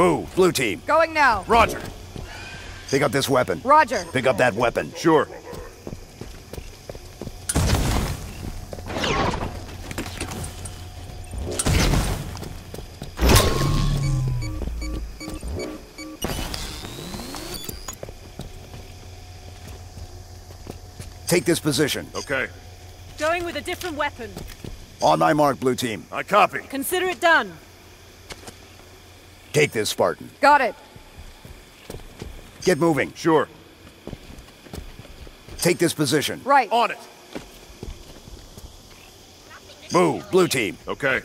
Move, blue team.
Going now.
Roger.
Pick up this weapon.
Roger.
Pick up that weapon.
Sure.
Take this position.
Okay.
Going with a different weapon.
On my mark, blue team.
I copy.
Consider it done.
Take this, Spartan.
Got it.
Get moving.
Sure.
Take this position.
Right.
On it.
Move, blue team.
Okay.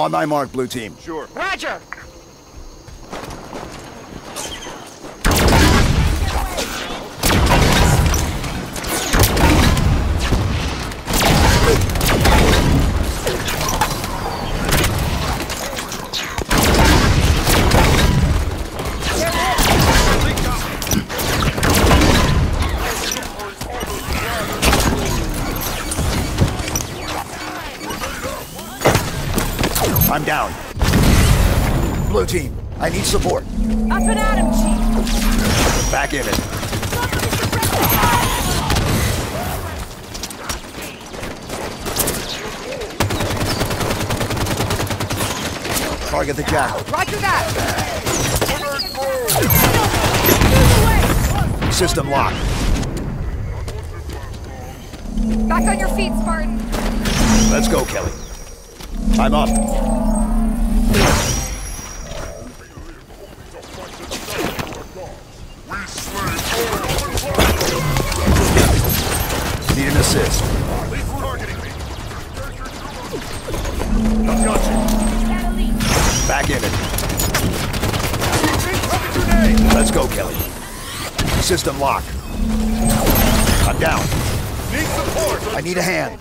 On my mark, blue team.
Sure.
Roger.
Down. Blue team, I need support.
Up and at him, Chief.
Back in it. Target the jackal.
Roger that.
System locked.
Back on your feet, Spartan.
Let's go, Kelly. I'm up. Locked. I'm down.
Need support.
I need a hand.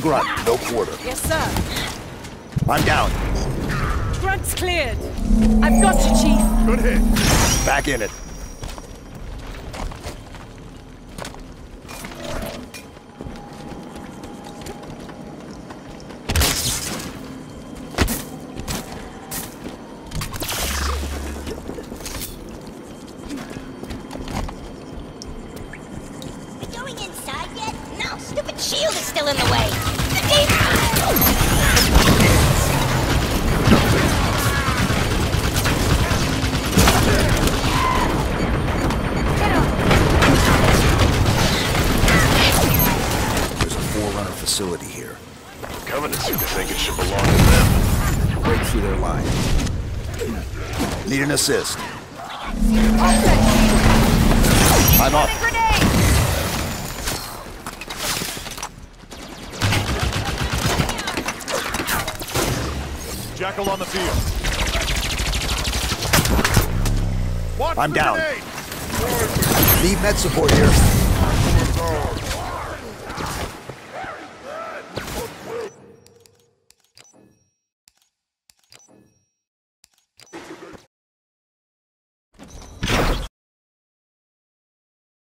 The grunt. No quarter.
Yes, sir.
I'm down.
Grunt's cleared. I've got you, Chief.
Good hit.
Back in it. assist. I'm up.
Jackal on the field. Watch
I'm down. Need med support here.